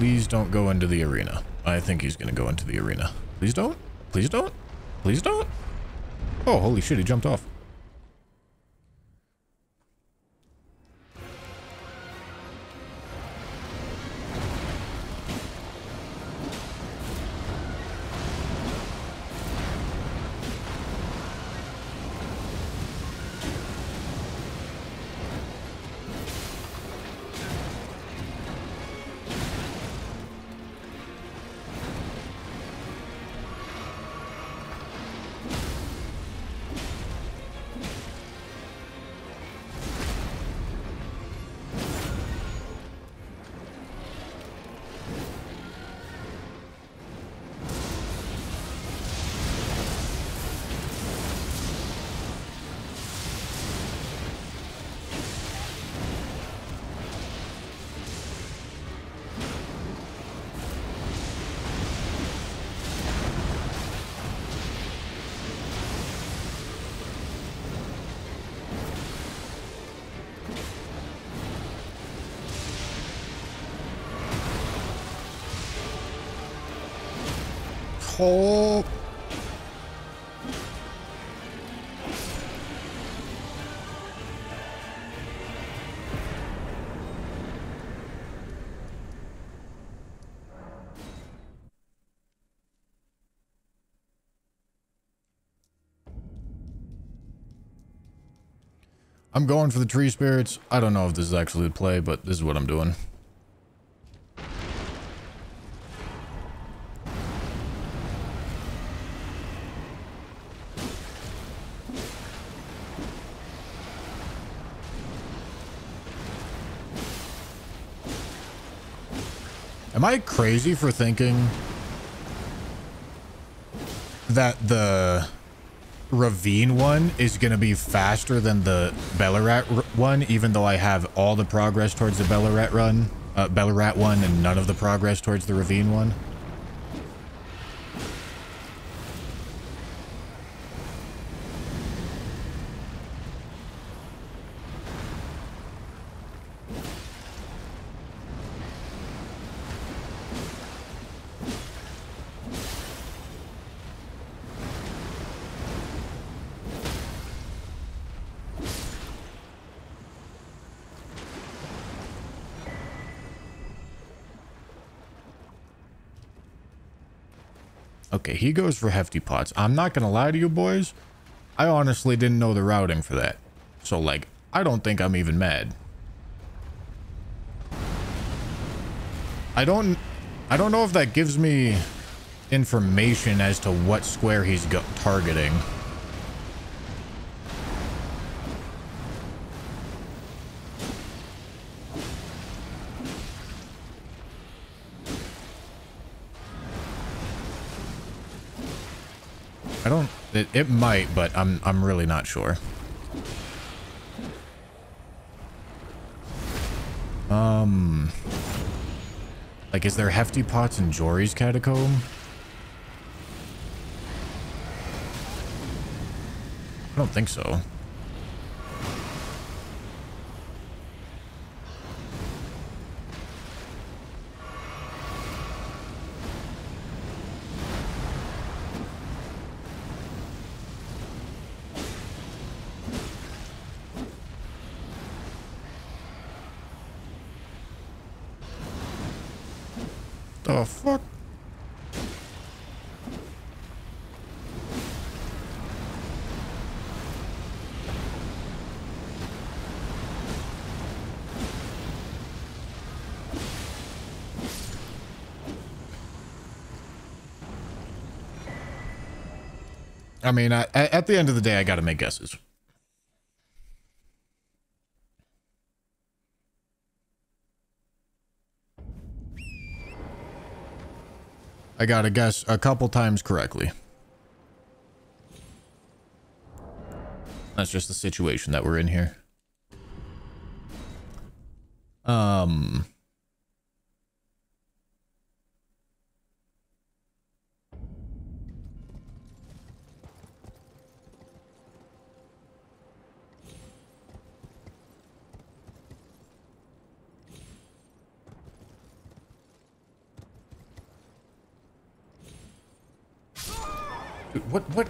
Please don't go into the arena. I think he's to go into the arena. Please don't. Please don't. Please don't. Oh, holy shit, he jumped off. I'm going for the tree spirits. I don't know if this is actually the play, but this is what I'm doing. Am I crazy for thinking that the Ravine one is going to be faster than the Belurat one, even though I have all the progress towards the Belurat run, uh, Belurat one, and none of the progress towards the Ravine one? Okay, he goes for hefty pots. I'm not going to lie to you boys. I honestly didn't know the routing for that. So, like, I don't think I'm even mad. I don't... I don't know if that gives me information as to what square he's targeting. Don't it, it might, but I'm I'm really not sure. Um like is there hefty pots in Jori's catacomb? I don't think so. I mean, I, at the end of the day, I got to make guesses. I got to guess a couple times correctly. That's just the situation that we're in here. Um...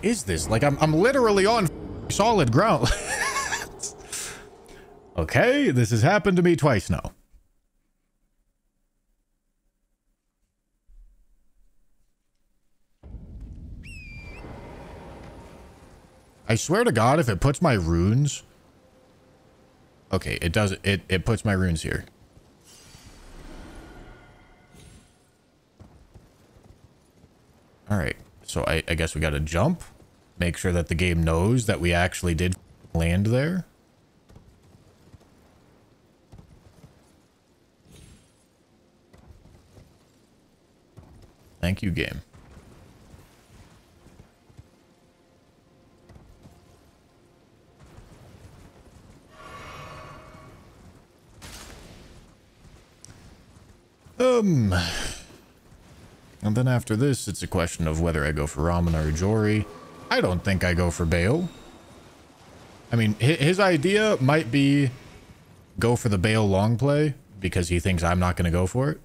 is this? Like I'm I'm literally on solid ground. okay, this has happened to me twice now. I swear to God, if it puts my runes... Okay, it does. It, it puts my runes here. Alright, so I, I guess we gotta jump. Make sure that the game knows that we actually did land there. Thank you, game. Um, and then after this, it's a question of whether I go for Ramen or Jori. I don't think I go for Bayle. I mean, his idea might be go for the Bayle long play because he thinks I'm not going to go for it.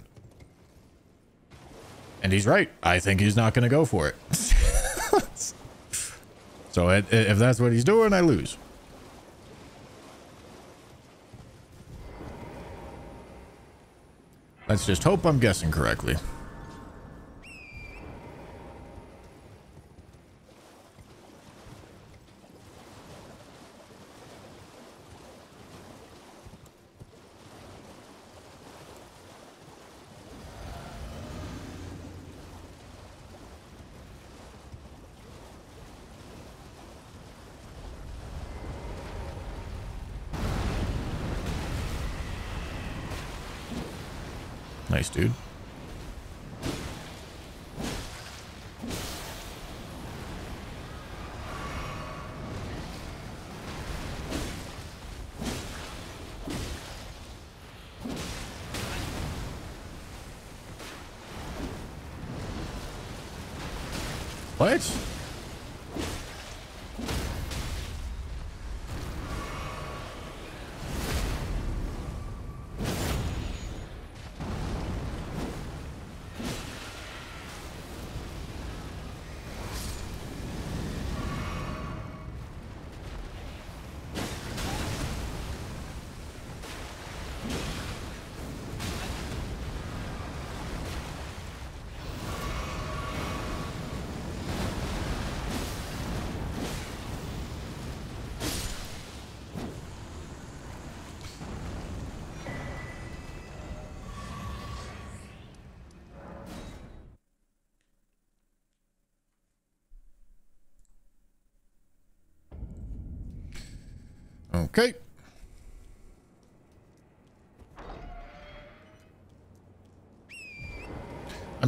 And he's right. I think he's not going to go for it. so if that's what he's doing, I lose. Let's just hope I'm guessing correctly. Dude.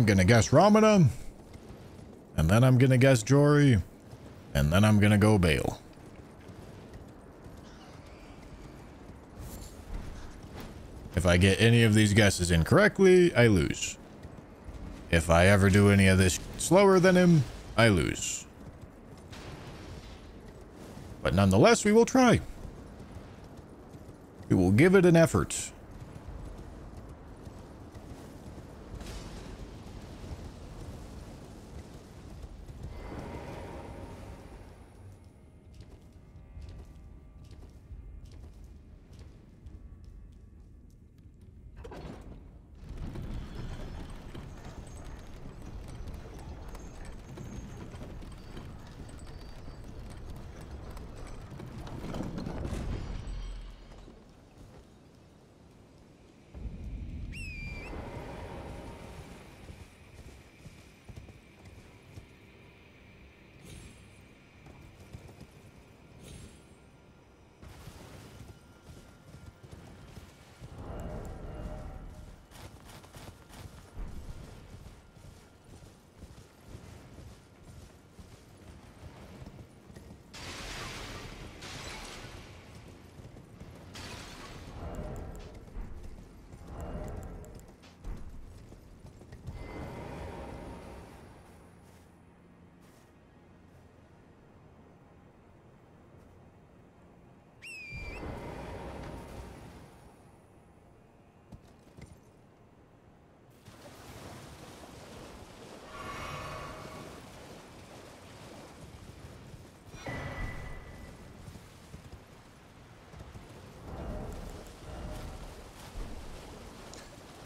I'm gonna guess Rellana. And then I'm gonna guess Jori. And then I'm gonna go Bayle. If I get any of these guesses incorrectly, I lose. If I ever do any of this slower than him, I lose. But nonetheless, we will try. We will give it an effort.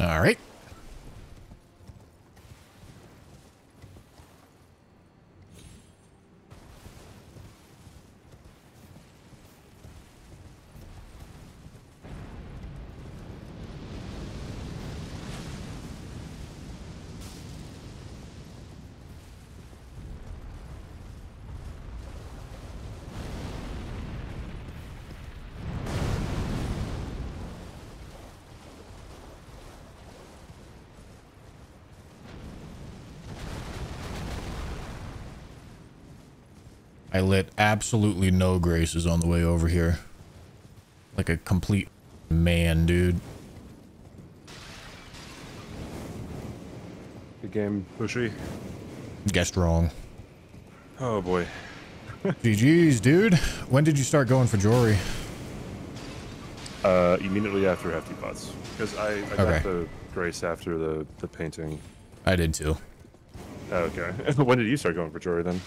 All right. I lit absolutely no graces on the way over here. Like a complete man, dude. Good game, Bushy. Guessed wrong. Oh boy. GG's, dude. When did you start going for jewelry? Uh, immediately after Hefty Pots. Because I, I got the grace after the, the painting. I did too. Oh, okay. when did you start going for jewelry then?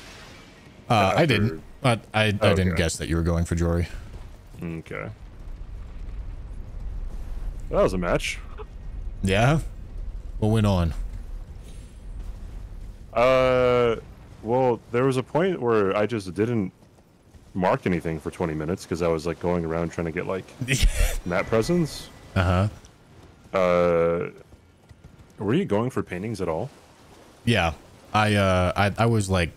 Uh, I didn't, but I, I Oh, didn't guess that you were going for jewelry. Okay. That was a match. Yeah? What went on? Uh, well, there was a point where I just didn't mark anything for 20 minutes because I was like going around trying to get like map presents. Uh-huh. Uh, were you going for paintings at all? Yeah. I, uh, I, I was like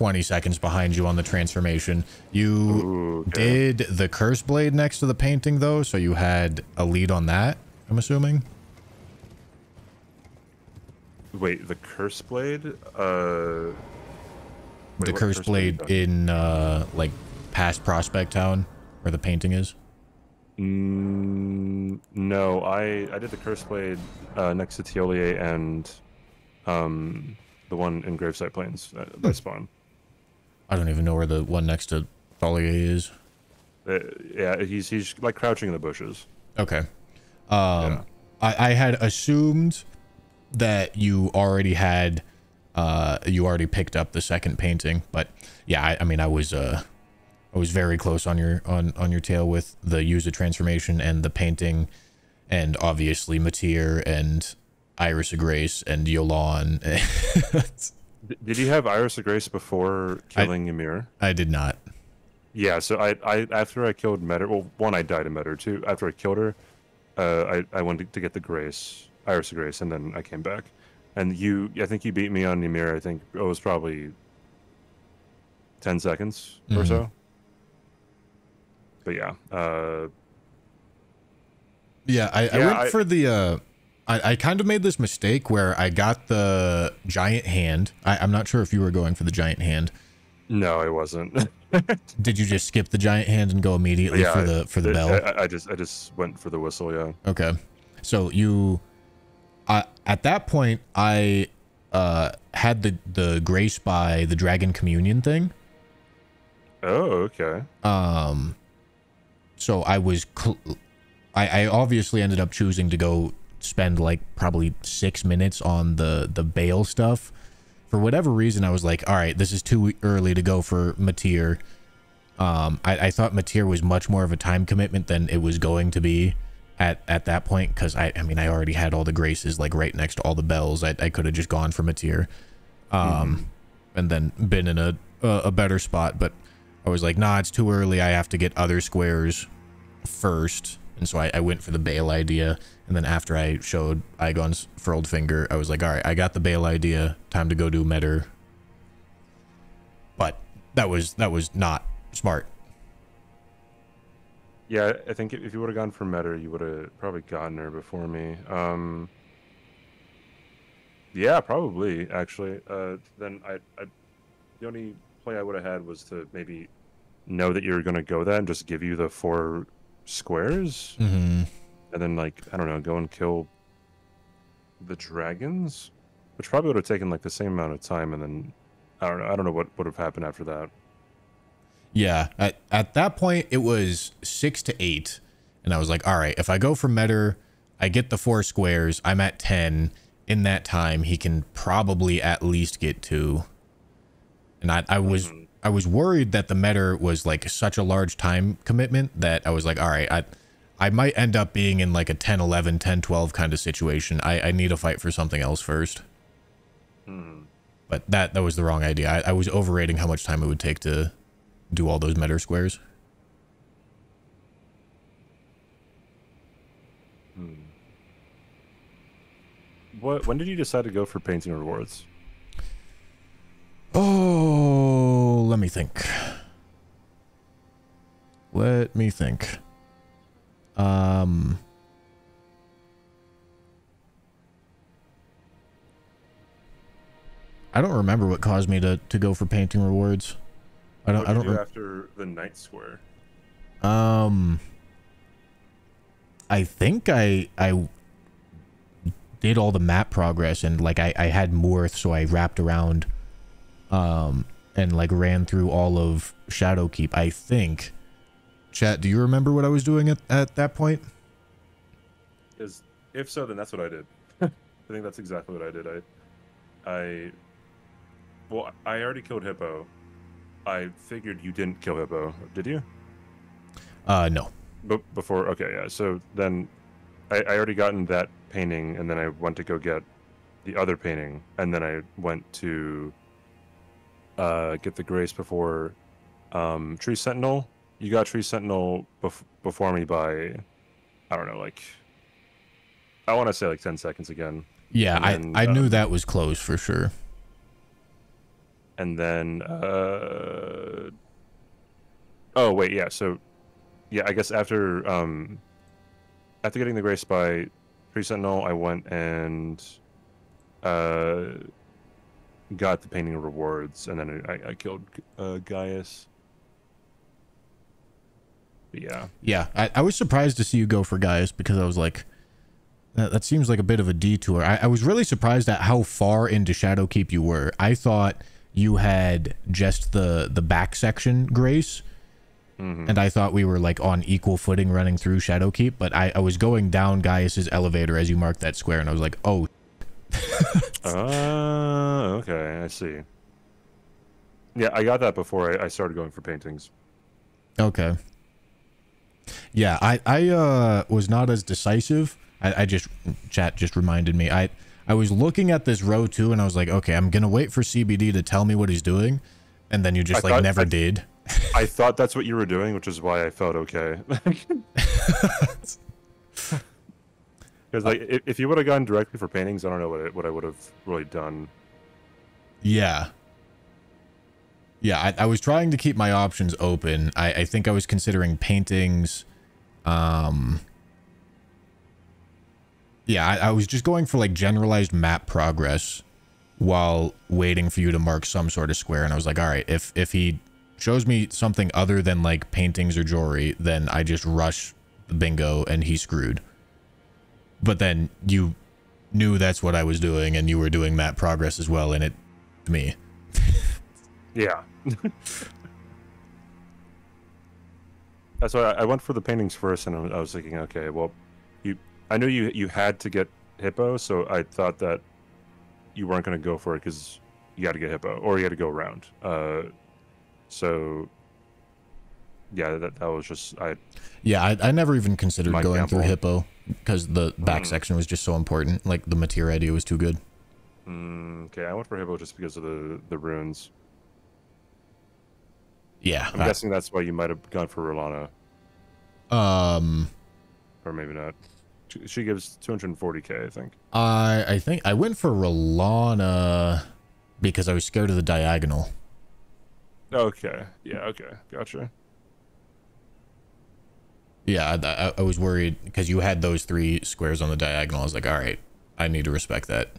20 seconds behind you on the transformation. You Ooh, okay. did the curse blade next to the painting though, so you had a lead on that, I'm assuming? Wait, the curse blade? Uh, wait, the what curse blade done? in, uh, like, past Prospect Town, where the painting is? Mm, no, I I did the curse blade uh, next to Thiollier and um the one in Gravesite Plains uh, Hmm. by spawn. I don't even know where the one next to Thiollier is. Uh, yeah, he's he's like crouching in the bushes. Okay. Um, Yeah. I, I had assumed that you already had, uh, you already picked up the second painting, but yeah, I, I mean, I was, uh, I was very close on your, on, on your tail with the user transformation and the painting and obviously Metyr and Iris of Grace and Jolán. Did you have Iris of Grace before killing Ymir? I did not. Yeah, so I, I after I killed Metyr, well, one I died in Metyr. Two, after I killed her, uh, I I went to, get the Grace, Iris of Grace, and then I came back. And you, I think you beat me on Ymir. I think it was probably ten seconds or Mhm. so. But yeah, uh, Yeah, I, I went I- for the. Uh, I, I kind of made this mistake where I got the giant hand. I, I'm not sure if you were going for the giant hand. no, I wasn't. Did you just skip the giant hand and go immediately yeah, for the for the I- bell? I, I just I just went for the whistle. Yeah. okay, so you, I at that point I uh had the the grace by the dragon communion thing. Oh, okay. Um, so I was, cl- I, I obviously ended up choosing to go spend like probably six minutes on the the Bayle stuff. For whatever reason, I was like, all right, this is too early to go for Metyr. Um, I, I thought Metyr was much more of a time commitment than it was going to be at at that point because I I mean I already had all the graces like right next to all the bells. I I could have just gone for Metyr, um, and then been in a, a a better spot. But I was like, nah, it's too early. I have to get other squares first. And so I, I went for the Bayle idea. And then after I showed Igon's furled finger, I was like, all right, I got the Bayle idea. Time to go do Metyr. But that was that was not smart. Yeah, I think if you would have gone for Metyr, you would have probably gotten her before me. Um, yeah, probably actually. Uh, then I, I, the only play I would have had was to maybe know that you were going to go that and just give you the four squares, Mm-hmm. And then like I don't know, go and kill the dragons, which probably would have taken like the same amount of time, and then I don't know, I don't know what would have happened after that. Yeah. At, at that point, it was six to eight. And I was like, all right, if I go for Metyr, I get the four squares. I'm at 10. In that time, he can probably at least get two. And I, I was mm-hmm. I was worried that the Metyr was like such a large time commitment that I was like, all right, I I might end up being in like a 10 11, 10 12 kind of situation. I, I need to fight for something else first. Hmm. But that that was the wrong idea. I, I was overrating how much time it would take to do all those Metyr squares. What? When did you decide to go for painting rewards? Oh, let me think. Let me think. Um. I don't remember what caused me to, to go for painting rewards. I don't. I don't. do after the night square. Um, I think I I did all the map progress and like I I had Morth, so I wrapped around, um, and like ran through all of Shadowkeep. I think. Chat, do you remember what I was doing at at that point? Is if so, then that's what I did. I think that's exactly what I did. I, I, well, I already killed Hippo. I figured you didn't kill Hippo, did you? Uh, no. But before, okay, yeah. So then, I, I already gotten that painting, and then I went to go get the other painting, and then I went to uh, get the grace before um, Tree Sentinel. You got Tree Sentinel bef- before me by, I don't know, like, I want to say like ten seconds again. Yeah, And I then, I knew um, that was close for sure. and then uh oh wait yeah so yeah i guess after um after getting the grace by Tree sentinel i went and uh got the painting rewards and then i, I killed uh gaius but yeah Yeah, I, I was surprised to see you go for Gaius because I was like, that, that seems like a bit of a detour. I, I was really surprised at how far into Shadowkeep you were. I thought you had just the the back section grace, and I thought we were like on equal footing running through Shadowkeep. But I, I was going down Gaius's elevator as you marked that square, and I was like, oh, uh okay i see yeah i got that before i, I started going for paintings Okay. Yeah, I I uh was not as decisive. I, I just chat just reminded me. I I was looking at this row too, and I was like, okay, I'm gonna wait for CBD to tell me what he's doing, and then you just I like thought- never I- did. I thought that's what you were doing, which is why I felt okay. Because like, if, if you would have gone directly for paintings, I don't know what I, what I would have really done. Yeah. Yeah, I, I was trying to keep my options open. I, I think I was considering paintings. Um. Yeah, I, I was just going for like generalized map progress while waiting for you to mark some sort of square. And I was like, all right, if if he shows me something other than like paintings or jewelry, then I just rush bingo and he's screwed. But then you knew that's what I was doing, and you were doing map progress as well, and it me. Yeah. That's why I, went for the paintings first, and I was, thinking, okay, well, you, I knew you you had to get hippo, so I thought that you weren't going to go for it because you had to get hippo, or you had to go around. Uh, so yeah, that that was just I Yeah, I, I never even considered going through. Hippo because the back Mm. section was just so important. Like the material idea was too good. mm, okay. I went for hippo just because of the the runes. Yeah. I'm I- guessing that's why you might have gone for Rellana, um, or maybe not. She, she gives 240k, I think. I I think I went for Rellana because I was scared of the diagonal. Okay. Yeah. Okay. Gotcha. Yeah, I, I, I was worried because you had those three squares on the diagonal. I was like, all right, I need to respect that.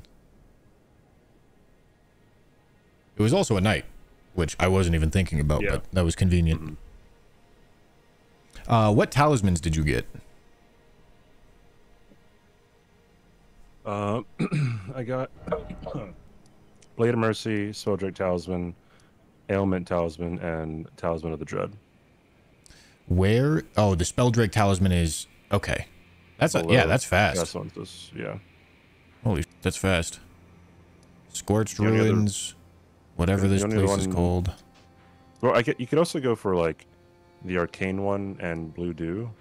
It was also a knight, which I wasn't even thinking about, Yeah. but that was convenient. Uh, what talismans did you get? Uh, I got Blade of Mercy, Spelldrake Talisman, Ailment Talisman, and Talisman of the Dread. Where? Oh, the Spelldrake talisman is okay. That's a, yeah, that's fast. That's one. This, yeah. Holy, that's fast. Scorched other- ruins, whatever this place is called. Well, I get. You could also go for like the Arcane one and Blue Dew.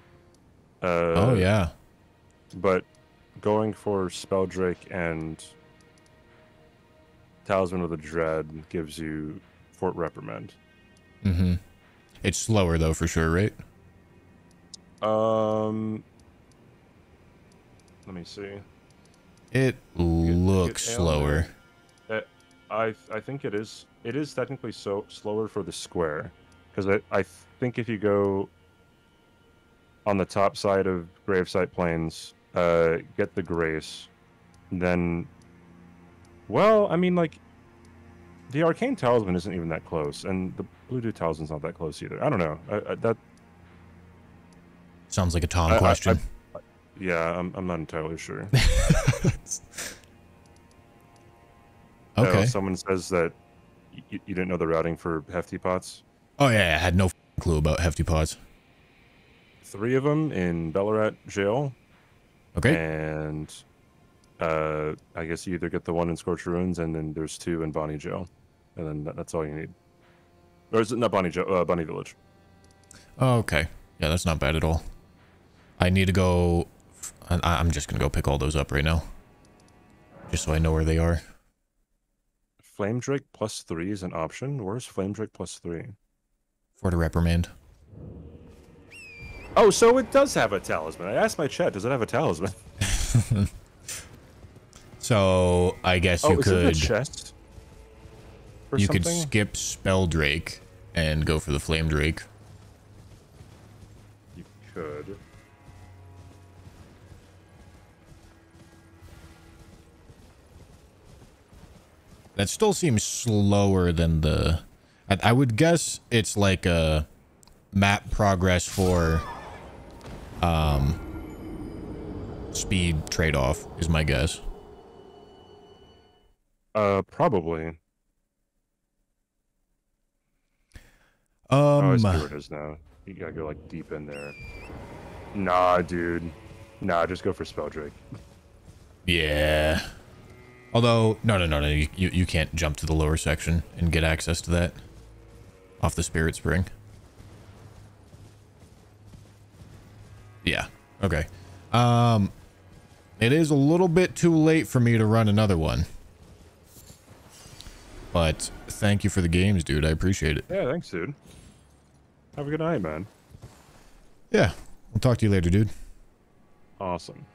Uh, oh yeah. But going for Spelldrake and Talisman of the Dread gives you Fort Reprimand. Mm-hmm. It's slower though for sure, right? Um, let me see. It looks Ale slower. I I think it is. It is technically so slower for the square, because I I think if you go on the top side of Gravesite Plains, uh, get the Grace, then, well, I mean like. The Arcane Talisman isn't even that close, and the Blue Dew Talisman's not that close either. I don't know. I, I, that Sounds like a Tom I- question. yeah, I'm I'm not entirely sure. Uh, okay. someone says that y- y- you didn't know the routing for hefty pots. oh yeah, I had no clue about hefty pots. Three of them in Belurat jail, Okay. and uh, I guess you either get the one in Scorched Ruins, and then there's two in Bonny jail, and then that, that's all you need. Or is it not Bonny jail? Uh, Bonny Village. Oh, okay. Yeah, that's not bad at all. I need to go. I, I'm just gonna go pick all those up right now, just so I know where they are. Flame Drake plus three is an option. Where's Flame Drake plus three? For the reprimand. Oh, so it does have a talisman. I asked my chat, does it have a talisman? So I guess oh, you is it in the could chest? Or you could skip spell drake and go for the flame drake. You could. That still seems slower than the. I, I would guess it's like a map progress for um speed trade off is my guess. Uh, probably. Um, Oh, I see where it is now. You gotta go like deep in there. Nah, dude. Nah, just go for Spelldrake. yeah. Although, no, no, no, no, you, you, you can't jump to the lower section and get access to that off the Spirit Spring. Yeah, okay. Um, it is a little bit too late for me to run another one. But thank you for the games, dude. I appreciate it. Yeah, thanks, dude. Have a good night, man. Yeah, I'll talk to you later, dude. Awesome.